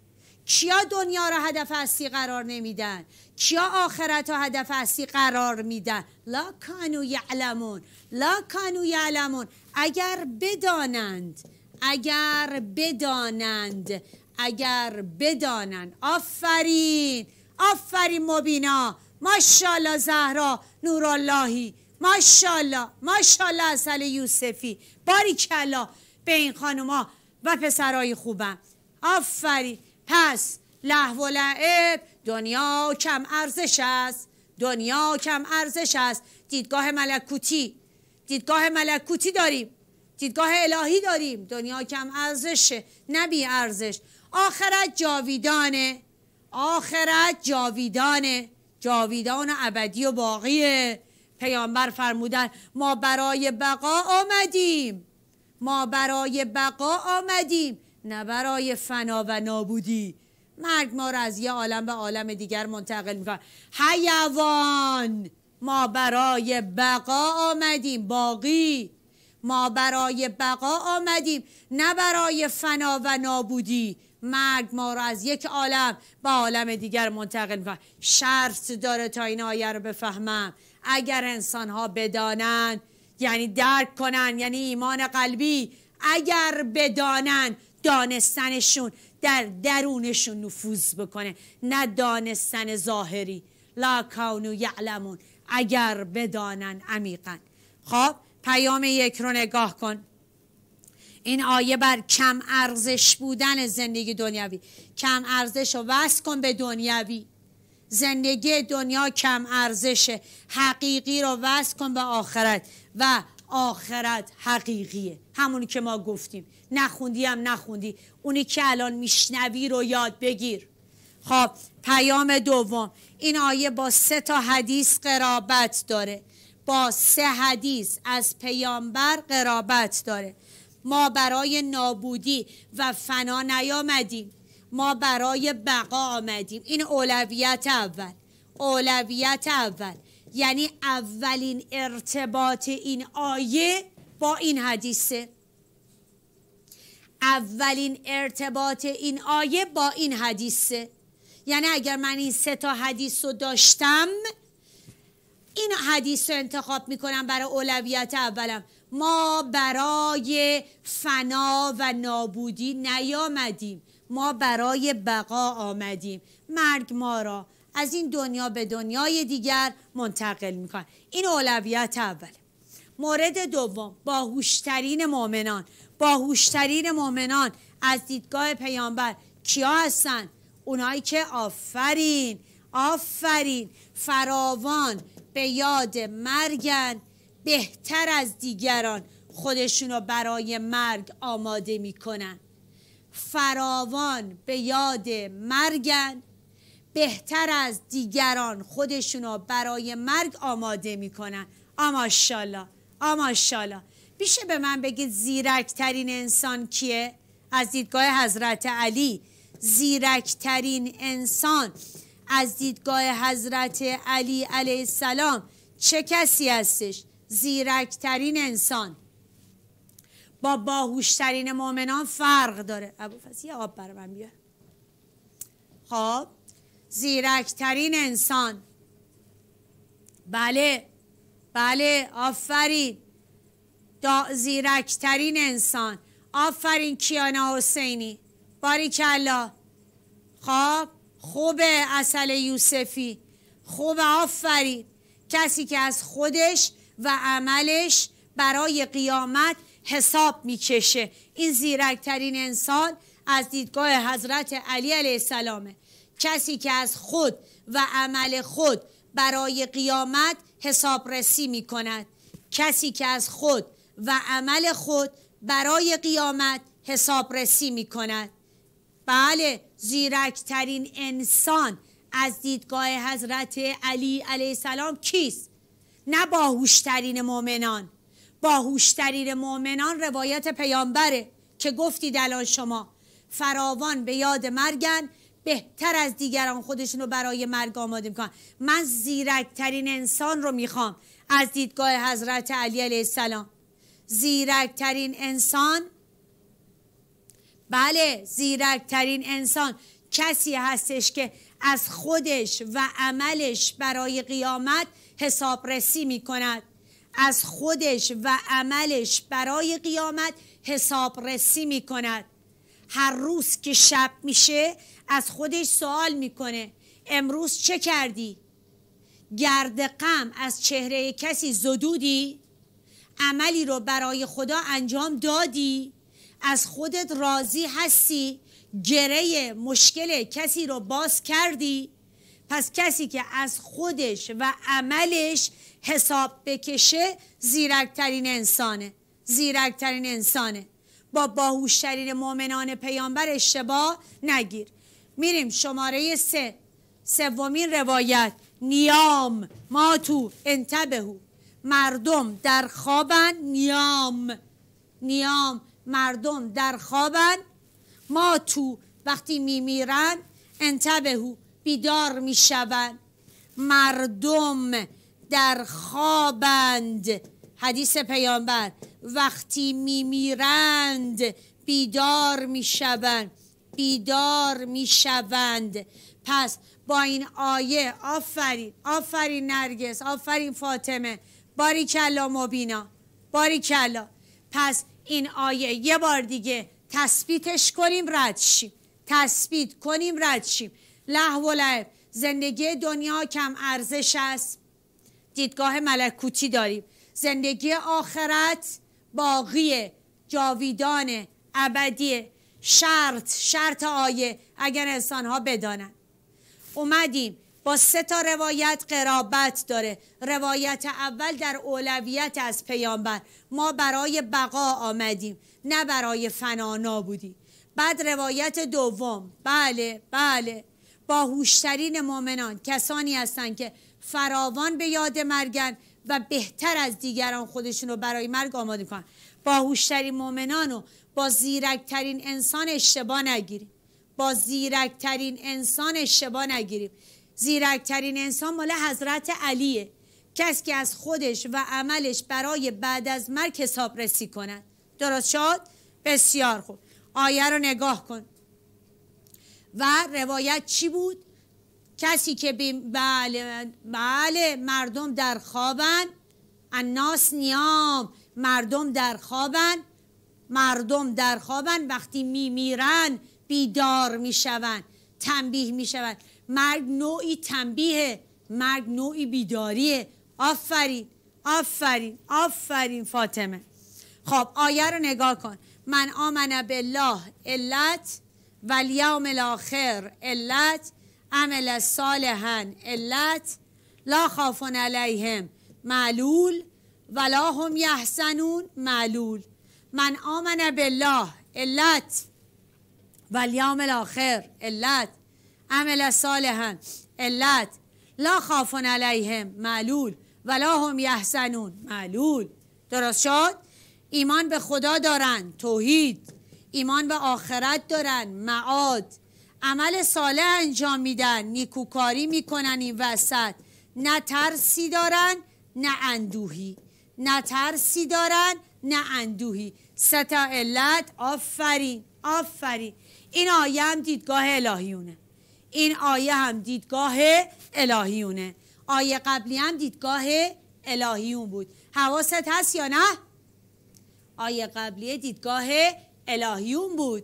کیا دنیا رو هدف اصلی قرار نمیدن؟ کیا آخرت رو هدف اصلی قرار میدن؟ لا کانو یعلمون. لا کانو یعلمون. اگر بدانند اگر بدانند اگر بدانند. آفرین. آفرین مبینا. ماشاءالله زهرا نوراللهی. ماشاءالله ماشاءالله اصل یوسفی. باری کلا به این خانوما و پسرای خوبم. آفرین. پس لحو و لعب دنیا کم ارزش است. دنیا کم ارزش است. دیدگاه ملکوتی. دیدگاه ملکوتی داریم. دیدگاه الهی داریم. دنیا کم ارزشه نبی ارزش. آخرت جاویدانه. آخرت جاویدانه. جاویدان ابدی و باقیه پیامبر فرمودن ما برای بقا آمدیم. ما برای بقا آمدیم نه برای فنا و نابودی. مرگ ما را از یه عالم به عالم دیگر منتقل می‌کنه. حیوان ما برای بقا آمدیم. باقی ما برای بقا آمدیم. نه برای فنا و نابودی. مرگ ما رو از یک عالم به عالم دیگر منتقل می‌کنه. شرط داره تا این آیه رو بفهمم. اگر انسان ها بدانند یعنی درک کنن یعنی ایمان قلبی اگر بدانن دانستنشون در درونشون نفوذ بکنه. نه دانستن ظاهری. لا کونو یعلمون. اگر بدانن عمیقا. خب پیام یک رو نگاه کن. این آیه بر کم ارزش بودن زندگی دنیاوی. کم ارزش رو وصل کن به دنیاوی. زندگی دنیا کم ارزشه. حقیقی رو وصل کن به آخرت. و آخرت حقیقیه. همونی که ما گفتیم. نخوندی هم نخوندی. اونی که الان میشنوی رو یاد بگیر. خب پیام دوم. این آیه با سه تا حدیث قرابت داره. با سه حدیث از پیامبر قرابت داره. ما برای نابودی و فنا نیامدیم. ما برای بقا آمدیم. این اولویت اول. اولویت اول. یعنی اولین ارتباط این آیه با این حدیثه. اولین ارتباط این آیه با این حدیثه. یعنی اگر من این سه تا حدیث رو داشتم این حدیث رو انتخاب می‌کنم برای اولویت اولم. ما برای فنا و نابودی نیامدیم. ما برای بقا آمدیم. مرگ ما را از این دنیا به دنیای دیگر منتقل می‌کنن این اولویت اوله. مورد دوم باهوشترین مؤمنان. باهوشترین مؤمنان از دیدگاه پیامبر کیا هستن؟ اونایی که آفرین آفرین. فراوان به یاد مرگن. بهتر از دیگران خودشونو برای مرگ آماده می‌کنن. فراوان به یاد مرگن. بهتر از دیگران خودشونو برای مرگ آماده می‌کنن. آماشالا آماشالا بیشه به من بگید زیرکترین انسان کیه؟ از دیدگاه حضرت علی. زیرکترین انسان از دیدگاه حضرت علی علیه السلام چه کسی هستش؟ زیرکترین انسان. با باهوشترین مؤمنان فرق داره. ابو یه آب برای من بیار. خب زیرکترین انسان. بله بله آفرین. دا زیرکترین انسان. آفرین کیانا حسینی. کلا خب خوبه اصل یوسفی. خوب آفرین. کسی که از خودش و عملش برای قیامت حساب می‌کشه این زیرکترین انسان از دیدگاه حضرت علی علیه السلامه. کسی که از خود و عمل خود برای قیامت حسابرسی می کند کسی که از خود و عمل خود برای قیامت حسابرسی می کند بله زیرکترین انسان از دیدگاه حضرت علی علیه السلام کیست؟ نه باهوشترین مؤمنان. باهوشترین مؤمنان روایت پیامبره که گفتید الان شما. فراوان به یاد مرگن بهتر از دیگران خودشون رو برای مرگ آماده می‌کنن. من زیرکترین انسان رو می‌خوام از دیدگاه حضرت علی علیه السلام. زیرکترین انسان؟ بله زیرکترین انسان. کسی هستش که از خودش و عملش برای قیامت حسابرسی می کند از خودش و عملش برای قیامت حسابرسی می کند هر روز که شب میشه از خودش سوال می‌کنه امروز چه کردی؟ گرد غم از چهره کسی زدودی؟ عملی رو برای خدا انجام دادی؟ از خودت راضی هستی؟ گره مشکل کسی رو باز کردی؟ پس کسی که از خودش و عملش حساب بکشه زیرکترین انسانه زیرکترین انسانه. با باهوشترین مؤمنان پیامبر اشتباه نگیر. میریم شماره سه سومین روایت. نیام ما تو انتبهو. مردم در خوابن نیام. نیام مردم در خوابن. ما تو وقتی میمیرن انتبهو. بیدار می‌شوند. مردم در خوابند. حدیث پیامبر. وقتی میمیرند بیدار می‌شوند. بیدار می‌شوند. پس با این آیه آفرین آفرین نرگس آفرین فاطمه. باری کلا مبینا باری کلا پس این آیه یه بار دیگه تثبیتش کنیم رد شیم. تثبیت کنیم رد شیم. لحو لعب. زندگی دنیا کم ارزش است. دیدگاه ملکوتی داریم. زندگی آخرت باقی جاویدان ابدی شرط شرط آیه اگر انسان ها بدانن. اومدیم. با سه تا روایت قرابت داره. روایت اول در اولویت از پیامبر. ما برای بقا آمدیم نه برای فنا بودیم بعد روایت دوم. بله بله. باهوشترین مؤمنان کسانی هستند که فراوان به یاد مرگن و بهتر از دیگران خودشون رو برای مرگ آماده کنن باهوشترین مؤمنان رو با زیرکترین انسان اشتباه نگیریم. با زیرکترین انسان اشتباه نگیریم. زیرکترین انسان مال حضرت علیه. کسی که از خودش و عملش برای بعد از مرگ حساب رسی کند. درست شد؟ بسیار خوب. آیه رو نگاه کن. و روایت چی بود؟ کسی که بله بله مردم در خوابن. الناس نیام مردم در خوابن. مردم در خوابن وقتی میمیرن بیدار میشون تنبیه میشون مرگ نوعی تنبیه مرگ نوعی بیداریه. آفرین آفرین آفرین فاطمه. خب آیه رو نگاه کن. من آمن بالله علت و الاخر علت عمل صالحا علت لا خافون علیهم معلول ولا هم یحسنون معلول. من آمن بالله علت و الاخر علت عمل صالحا علت لا خافون علیهم معلول. ولا هم یحسنون معلول. درست شد؟ ایمان به خدا دارن توحید. ایمان به آخرت دارن. معاد. عمل صالح انجام میدن. نیکوکاری می‌کنن این وسط. نه ترسی دارن نه اندوهی. نه ترسی دارن نه اندوهی. ستا علت. آفرین. آفرین. این آیه هم دیدگاه الهیونه. این آیه هم دیدگاه الهیونه. آیه قبلی هم دیدگاه الهیون بود. حواست هست یا نه؟ آیه قبلی دیدگاه الهیون بود.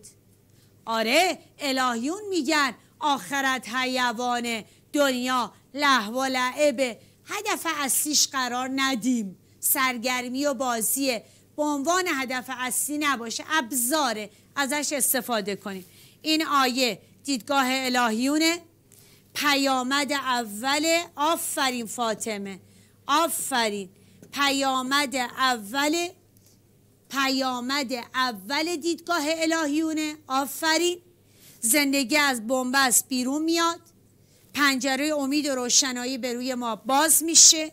آره الهیون میگن آخرت حیوان دنیا لحو و لعبه هدف اصلیش قرار ندیم. سرگرمی و بازیه به عنوان هدف اصلی نباشه ابزاره ازش استفاده کنیم. این آیه دیدگاه الهیونه. پیامد اول آفرین فاطمه. آفرین. پیامد اول پیامد اول دیدگاه الهیونه. آفرین. زندگی از بنبست بیرون میاد. پنجره امید و روشنایی به روی ما باز میشه.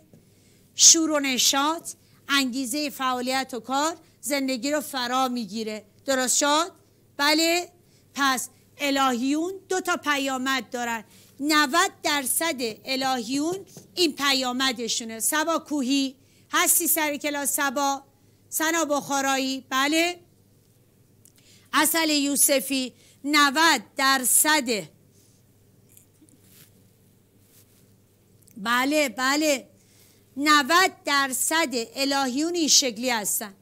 شور و نشاط انگیزه فعالیت و کار زندگی رو فرا می‌گیره. درست شد؟ بله. پس الهیون دو تا پیامد دارن. 90 درصد الهیون این پیامدشونه. سبا کوهی. هستی سر کلاس سبا؟ سنا بخارایی. بله. اصل یوسفی 90 درصد. بله بله. 90 درصد الهیون این شکلی هستن.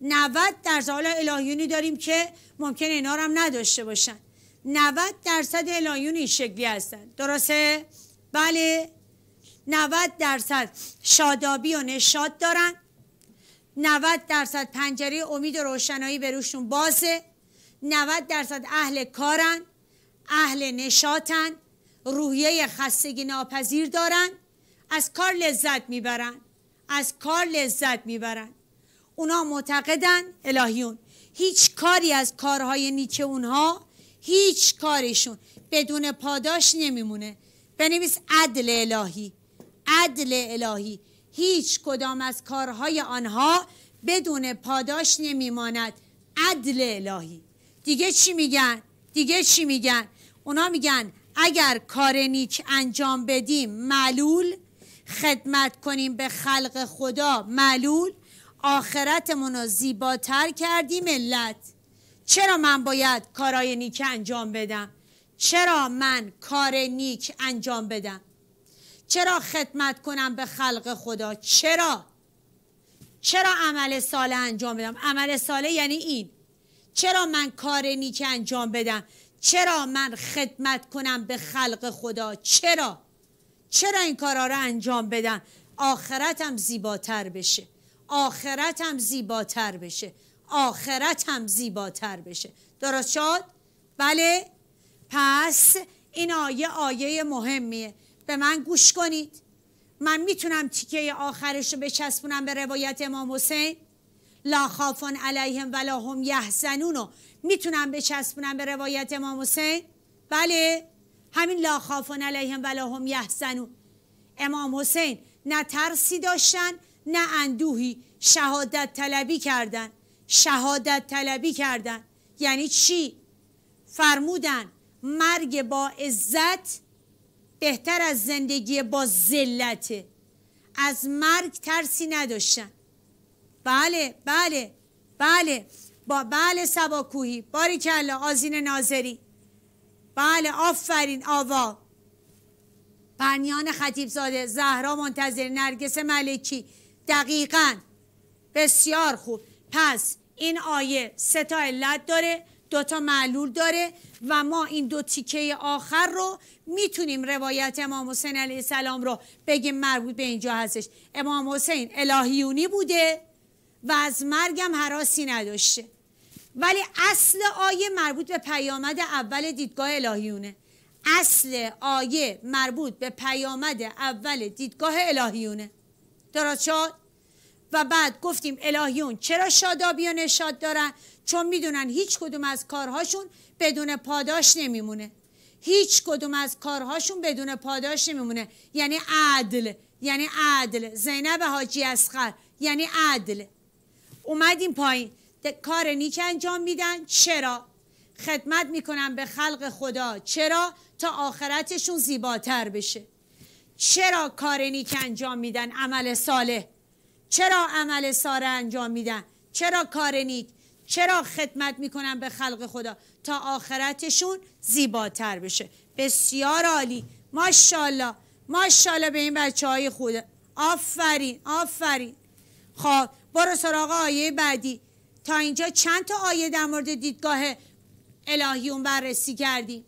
90 درصد. حالا الهیونی داریم که ممکن اینا هم نداشته باشن. 90 درصد الهیون این شکلی هستن. درسته؟ بله. 90 درصد. شادابی و نشاد دارن. 90 درصد پنجره امید و روشنایی به روشون بازه. 90 درصد اهل کارن اهل نشاتن روحیه خستگی ناپذیر دارن. از کار لذت می‌برن. از کار لذت می‌برن. اونا معتقدن الهیون هیچ کاری از کارهای نیک اونها هیچ کارشون بدون پاداش نمیمونه. بنویس عدل الهی. عدل الهی. هیچ کدام از کارهای آنها بدون پاداش نمیماند. عدل الهی. دیگه چی میگن؟ دیگه چی میگن؟ اونا میگن اگر کار نیک انجام بدیم معلول خدمت کنیم به خلق خدا معلول آخرتمون رو زیباتر کردیم ملت چرا من باید کارای نیک انجام بدم؟ چرا من کار نیک انجام بدم؟ چرا خدمت کنم به خلق خدا؟ چرا؟ چرا عمل صالح انجام بدم؟ عمل صالح یعنی این. چرا من کار نیک انجام بدم؟ چرا من خدمت کنم به خلق خدا؟ چرا؟ چرا این کارا رو انجام بدم؟ آخرتم زیباتر بشه. آخرتم زیباتر بشه. آخرتم زیباتر بشه. درست شد؟ بله؟ پس این آیه آیه مهمیه. به من گوش کنید. من می‌تونم تیکه آخرش رو بچسبونم به روایت امام حسین. لا خافون علیهم ولا هم یحزنون می‌تونم بچسبونم به روایت امام حسین؟ بله. همین لا خافون علیهم ولا هم یحزنون. امام حسین نه ترسی داشتن نه اندوهی. شهادت طلبی کردن. شهادت طلبی کردن. یعنی چی؟ فرمودن مرگ با عزت بهتر از زندگی با ذلته از مرگ ترسی نداشتن. بله بله بله. با بله سباکوهی. باری کلا آزین ناظری. بله آفرین آوا. بنیان خطیب زاده زهرا منتظر نرگس ملکی. دقیقا. بسیار خوب. پس این آیه سه علت داره. دوتا معلول داره و ما این دو تیکه آخر رو می‌تونیم روایت امام حسین علیه السلام رو بگیم مربوط به اینجا هستش. امام حسین الهیونی بوده و از مرگم حراسی نداشته. ولی اصل آیه مربوط به پیامد اول دیدگاه الهیونه. اصل آیه مربوط به پیامد اول دیدگاه الهیونه. درست شد؟ و بعد گفتیم الهیون چرا شادابی و نشاد دارن؟ چون می‌دونن هیچ کدوم از کارهاشون بدون پاداش نمیمونه. هیچ کدوم از کارهاشون بدون پاداش نمیمونه. یعنی عدل یعنی عدل. زینب حاجی اسخر یعنی عدل. اومدیم پایین. کار نیک انجام میدن. چرا؟ خدمت می‌کنن به خلق خدا. چرا؟ تا آخرتشون زیباتر بشه. چرا کار نیک انجام میدن عمل صالح؟ چرا عمل ساره انجام میدن؟ چرا کار نیک؟ چرا خدمت می‌کنن به خلق خدا؟ تا آخرتشون زیباتر بشه. بسیار عالی. ماشاءالله. ماشاءالله به این بچه های خوده آفرین آفرین. خب برو سراغ آیه بعدی. تا اینجا چند تا آیه در مورد دیدگاه الهیون بررسی کردیم؟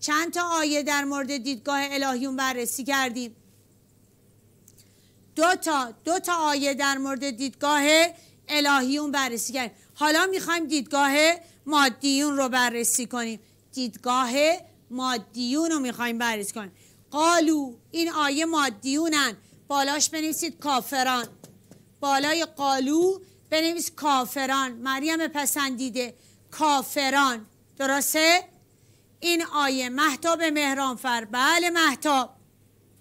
چند تا آیه در مورد دیدگاه الهیون بررسی کردیم؟ دو تا دو تا آیه در مورد دیدگاه الهیون بررسی کردیم. حالا می‌خوایم دیدگاه مادیون رو بررسی کنیم. دیدگاه مادیون رو می‌خوایم بررسی کنیم. قالو این آیه مادیونن. بالاش بنویسید کافران. بالای قالو بنویس کافران. مریم پسندیده. کافران. درسته؟ این آیه محتاب مهرانفر بله محتاب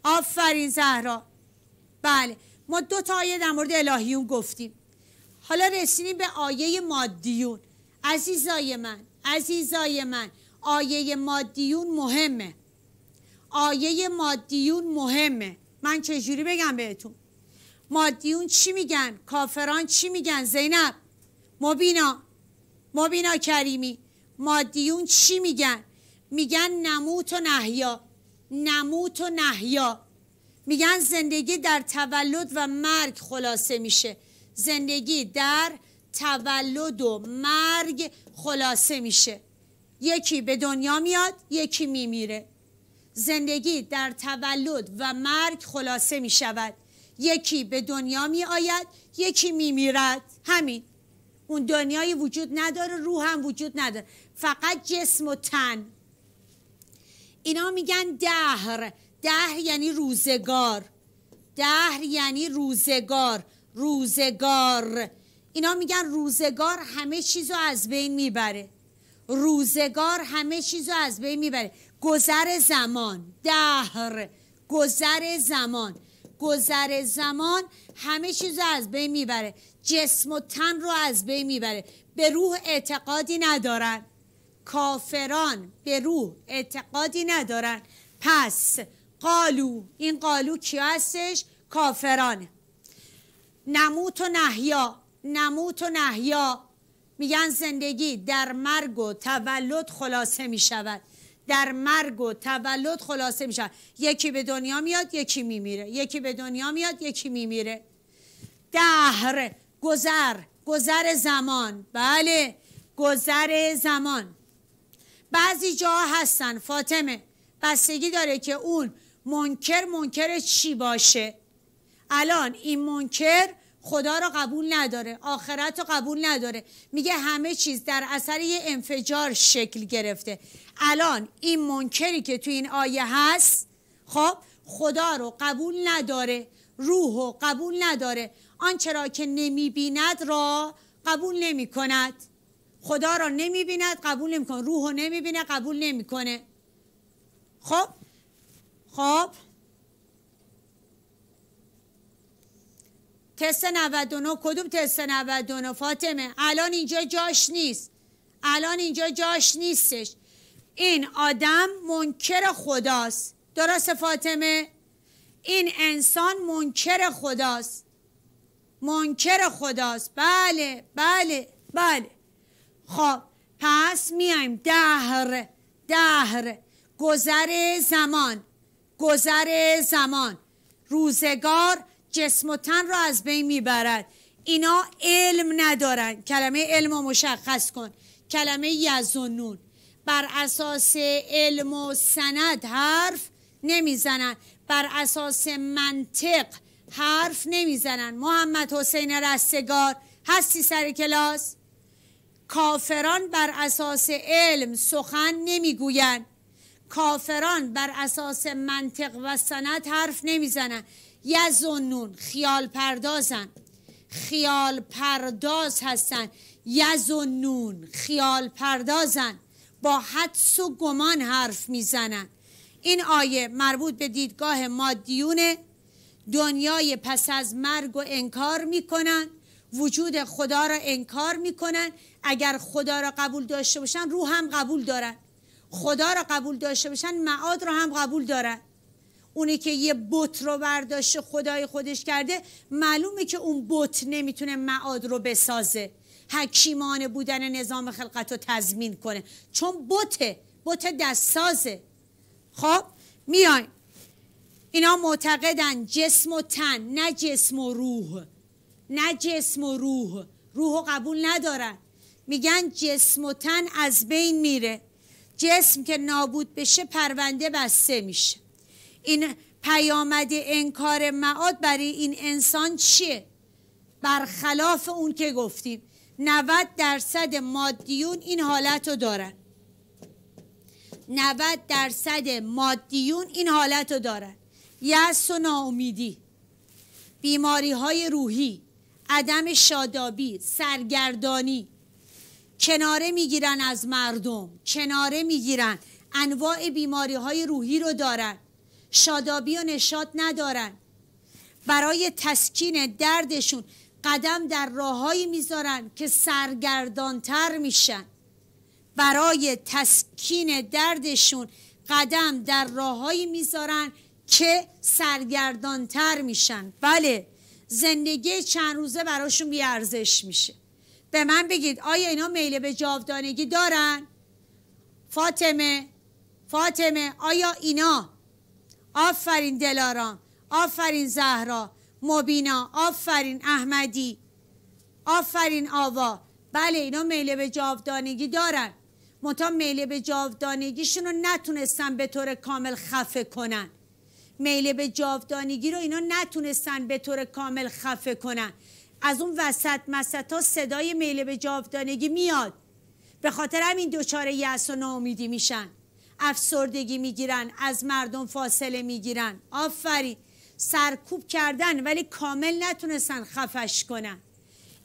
آفرین زهرا. بله. ما دو تا آیه در مورد الهیون گفتیم. حالا رسیدیم به آیه مادیون. عزیزای من عزیزای من آیه مادیون مهمه. آیه مادیون مهمه. من چجوری بگم بهتون؟ مادیون چی میگن؟ کافران چی میگن؟ زینب مبینا مبینا کریمی مادیون چی میگن؟ میگن نموت و نحیا. نموت و نحیا. میگن زندگی در تولد و مرگ خلاصه میشه. زندگی در تولد و مرگ خلاصه میشه. یکی به دنیا میاد یکی میمیره. زندگی در تولد و مرگ خلاصه می شود یکی به دنیا می آید یکی می میرد همین. اون دنیایی وجود نداره روح هم وجود نداره. فقط جسم و تن. اینا میگن دهر. دهر یعنی روزگار. دهر یعنی روزگار. روزگار. اینا میگن روزگار همه چیزو از بین می‌بره. روزگار همه چیزو از بین می‌بره. گذر زمان دهر گذر زمان. گذر زمان همه چیز رو از بین می‌بره. جسم و تن رو از بین می‌بره. به روح اعتقادی ندارن. کافران به روح اعتقادی ندارن. پس قالو این قالو کی هستش؟ کافرانه. نموت و نحیا نموت و نحیا. میگن زندگی در مرگ و تولد خلاصه می‌شود. در مرگ و تولد خلاصه میشن یکی به دنیا میاد یکی میمیره. یکی به دنیا میاد یکی میمیره. دهر گذر گذر زمان. بله گذر زمان. بعضی جاها هستن فاطمه. بستگی داره که اون منکر منکر چی باشه؟ الان این منکر خدا را قبول نداره آخرت رو قبول نداره. میگه همه چیز در اثر یه انفجار شکل گرفته. الان این منکری که تو این آیه هست خب خدا رو قبول نداره روح رو قبول نداره. آنچه را که نمی‌بیند را قبول نمی کند خدا را نمی‌بیند قبول نمی‌کنه. روح رو نمی‌بینه قبول نمی‌کنه. خب؟ خب؟ تست 99 کدوم تست 99 فاطمه الان اینجا جاش نیست. الان اینجا جاش نیستش. این آدم منکر خداست. درست فاطمه؟ این انسان منکر خداست. منکر خداست. بله بله بله. خب پس میایم دهر دهر. گذر زمان گذر زمان. روزگار جسم و تن را از بین می‌برد. اینا علم ندارن. کلمه علم رو مشخص کن. کلمه یزنون. بر اساس علم و سند حرف نمی‌زنن. بر اساس منطق حرف نمی‌زنن. محمد حسین رستگار هستی سر کلاس؟ کافران بر اساس علم سخن نمی‌گویند. کافران بر اساس منطق و سند حرف نمی‌زنن. یزنون خیال پردازن خیال پرداز هستن. یزنون خیال پردازن با حدس و گمان حرف می‌زنن. این آیه مربوط به دیدگاه مادیونه دنیای پس از مرگ و انکار می‌کنن. وجود خدا را انکار می‌کنن. اگر خدا را قبول داشته باشن روح هم قبول دارن. خدا را قبول داشته باشن معاد را هم قبول دارن. اونی که یه بت رو برداشته خدای خودش کرده معلومه که اون بت نمی‌تونه معاد رو بسازه. حکیمانه بودن نظام خلقت رو تضمین کنه. چون بته بت دستسازه. خب میایم اینا معتقدن جسم و تن نه جسم و روح. نه جسم و روح. روح و قبول ندارن. میگن جسم و تن از بین میره. جسم که نابود بشه پرونده بسته میشه. این پیامد انکار معاد برای این انسان چیه؟ برخلاف اون که گفتیم. 90 درصد مادیون این حالت رو دارن. 90 درصد مادیون این حالت رو دارن. یس و ناامیدی. بیماری های روحی. عدم شادابی. سرگردانی. کناره می‌گیرن از مردم. کناره می‌گیرن. انواع بیماری های روحی رو دارن. شادابی و نشاد ندارن. برای تسکین دردشون قدم در راههایی می‌ذارن که سرگردانتر میشن. برای تسکین دردشون قدم در راههایی می‌ذارن که سرگردانتر میشن. بله زندگی چند روزه براشون بیارزش میشه. به من بگید آیا اینا میل به جاودانگی دارن؟ فاطمه فاطمه آیا اینا آفرین دلارام آفرین زهرا مبینا آفرین احمدی آفرین آوا. بله اینا میل به جاودانگی دارن. منتها میل به جاودانگیشون رو نتونستن به طور کامل خفه کنن. میل به جاودانگی رو اینا نتونستن به طور کامل خفه کنن. از اون وسط مسط صدای میل به جاودانگی میاد. به خاطر همین دچار یأس و ناامیدی میشن. افسردگی می‌گیرن از مردم فاصله می‌گیرن. آفرین. سرکوب کردن ولی کامل نتونستن خفش کنن.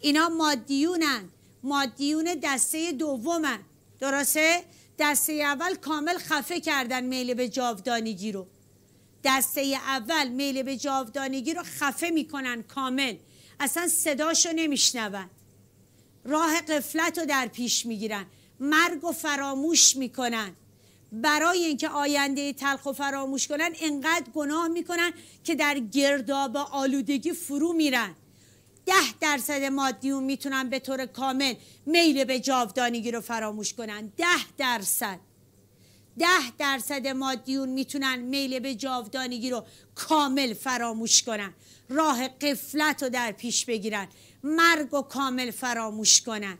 اینا مادیونن. مادیون دسته دومن. درسته؟ دسته اول کامل خفه کردن میل به جاودانگی رو. دسته اول میل به جاودانگی رو خفه می‌کنن کامل. اصلا صداشو نمیشنون. راه قفلت رو در پیش می‌گیرن. مرگ و فراموش می‌کنن. برای اینکه آینده تلخ و فراموش کنن انقدر گناه می‌کنن که در گرداب آلودگی فرو میرن. ده درصد مادیون می‌تونن به طور کامل میل به جاودانگی رو فراموش کنن. ده درصد. ده درصد مادیون می‌تونن میل به جاودانگی رو کامل فراموش کنن. راه قفلت رو در پیش بگیرن. مرگ و کامل فراموش کنن.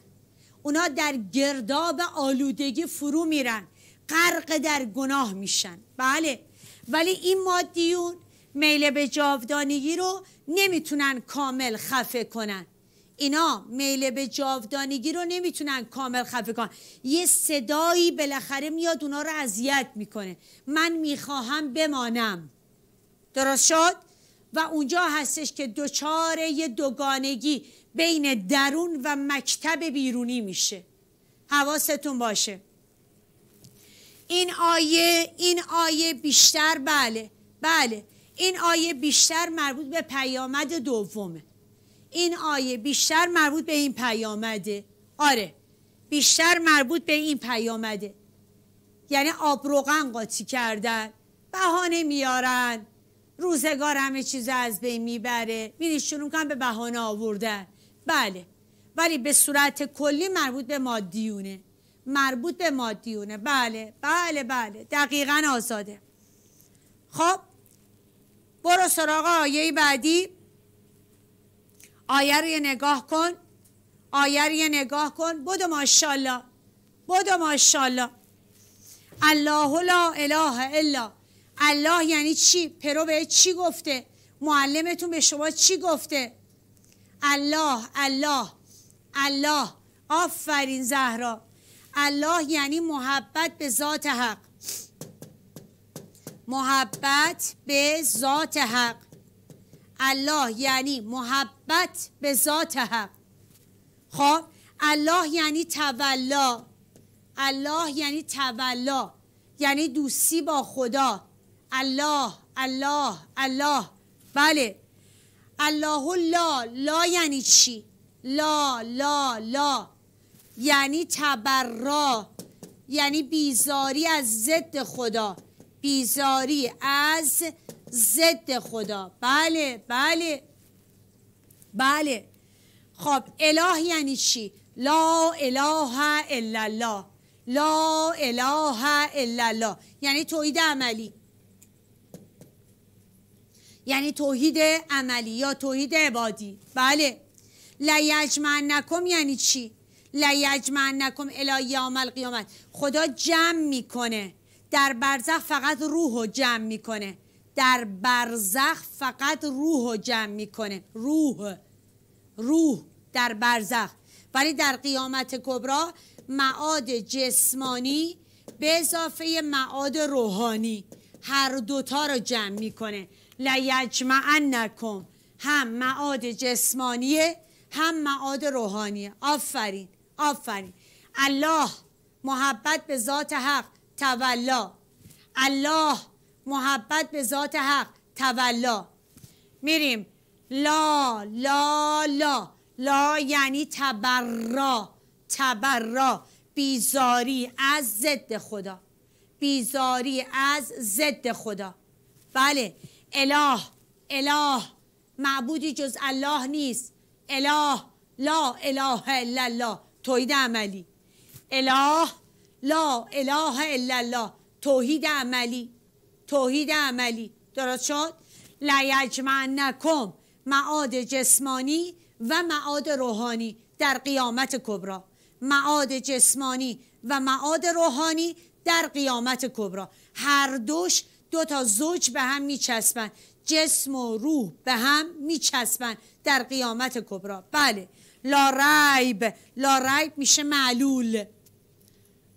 اونا در گرداب آلودگی فرو میرن. غرق در گناه میشن. بله. ولی این مادیون میل به جاودانگی رو نمی‌تونن کامل خفه کنن. اینا میل به جاودانگی رو نمی‌تونن کامل خفه کنن. یه صدایی بالاخره میاد اونا رو اذیت می‌کنه. من می‌خواهم بمانم. درست شد؟ و اونجا هستش که دچار یه دوگانگی بین درون و مکتب بیرونی میشه. حواستون باشه. این آیه این آیه بیشتر بله بله. این آیه بیشتر مربوط به پیامد دومه. این آیه بیشتر مربوط به این پیامده. آره بیشتر مربوط به این پیامده. یعنی آب روغن قاطی کردن بهانه میارن روزگار همه چیز از بین می‌بره. میری شروع کن به بهانه آوردن. بله ولی به صورت کلی مربوط به مادیونه. مربوط به مادیونه. بله بله بله. دقیقا آزاده. خب برو سراغ آیه بعدی. آیه رو یه نگاه کن. آیه رو یه نگاه کن. بودو ماشالله بودو ماشالله الله لا اله الا. الله یعنی چی؟ پرو به چی گفته؟ معلمتون به شما چی گفته؟ الله الله الله. آفرین زهرا. الله یعنی محبت به ذات حق. محبت به ذات حق. الله یعنی محبت به ذات حق. خب الله یعنی تولا. الله یعنی تولا. یعنی دوستی با خدا. الله الله الله. بله. الله لا لا یعنی چی؟ لا لا لا. یعنی تبرا یعنی بیزاری از ضد خدا. بیزاری از ضد خدا. بله بله بله. خب اله یعنی چی؟ لا اله الا الله. لا اله الا الله. یعنی توحید عملی. یعنی توحید عملی یا توحید عبادی. بله. لیجمعنکم یعنی چی؟ لیجمعنکم الی یوم القیامت. خدا جمع می‌کنه. در برزخ فقط روح رو جمع می‌کنه. در برزخ فقط روح رو جمع می‌کنه. روح. روح در برزخ. ولی در قیامت کبرا معاد جسمانی به اضافه معاد روحانی هر دوتا رو جمع می‌کنه. لیجمعنکم. هم معاد جسمانیه هم معاد روحانیه آفرین. آفرین. الله محبت به ذات حق تولا. الله محبت به ذات حق تولا. میریم. لا لا لا. لا یعنی تبرا. تبرا. بیزاری از ضد خدا. بیزاری از ضد خدا. بله. اله اله. معبودی جز الله نیست. اله لا اله الا الله. توحید عملی. اله لا اله الا الله. توحید عملی. توحید عملی. درست شد؟ لیجمعنکم معاد جسمانی و معاد روحانی در قیامت کبرا معاد جسمانی و معاد روحانی در قیامت کبرا هر دوش دو تا زوج به هم میچسبن. جسم و روح به هم میچسبن در قیامت کبرا بله. لا ریب لا میشه معلول.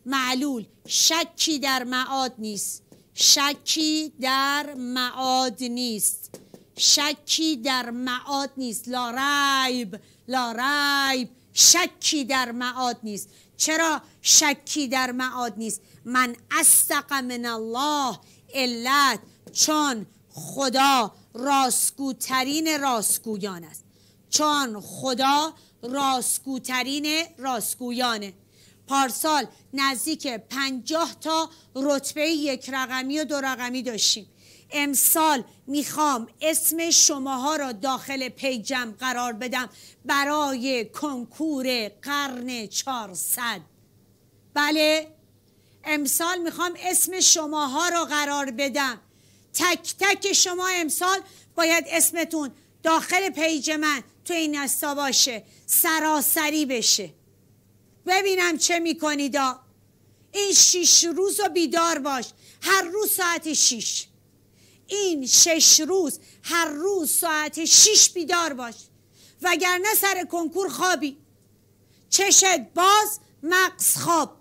معلول. شکی در معاد نیست. شکی در معاد نیست. شکی در معاد نیست. لا ریب لا شکی در معاد نیست. چرا شکی در معاد نیست؟ من استق من الله علت چون خدا راستگوترین راستگویان است. چون خدا راستگوترین راستگویانه پارسال نزدیک پنجاه تا رتبه یک رقمی و دو رقمی داشتیم. امسال می‌خوام اسم شماها را داخل پیجم قرار بدم برای کنکور قرن چهارصد. بله امسال می‌خوام اسم شماها را قرار بدم. تک تک شما امسال باید اسمتون داخل پیج من تو این نستا باشه سراسری بشه. ببینم چه می‌کنید این شیش روز و بیدار باش. هر روز ساعت شیش. این شش روز هر روز ساعت شیش بیدار باش. وگرنه سر کنکور خوابی. چشت باز مقص خواب.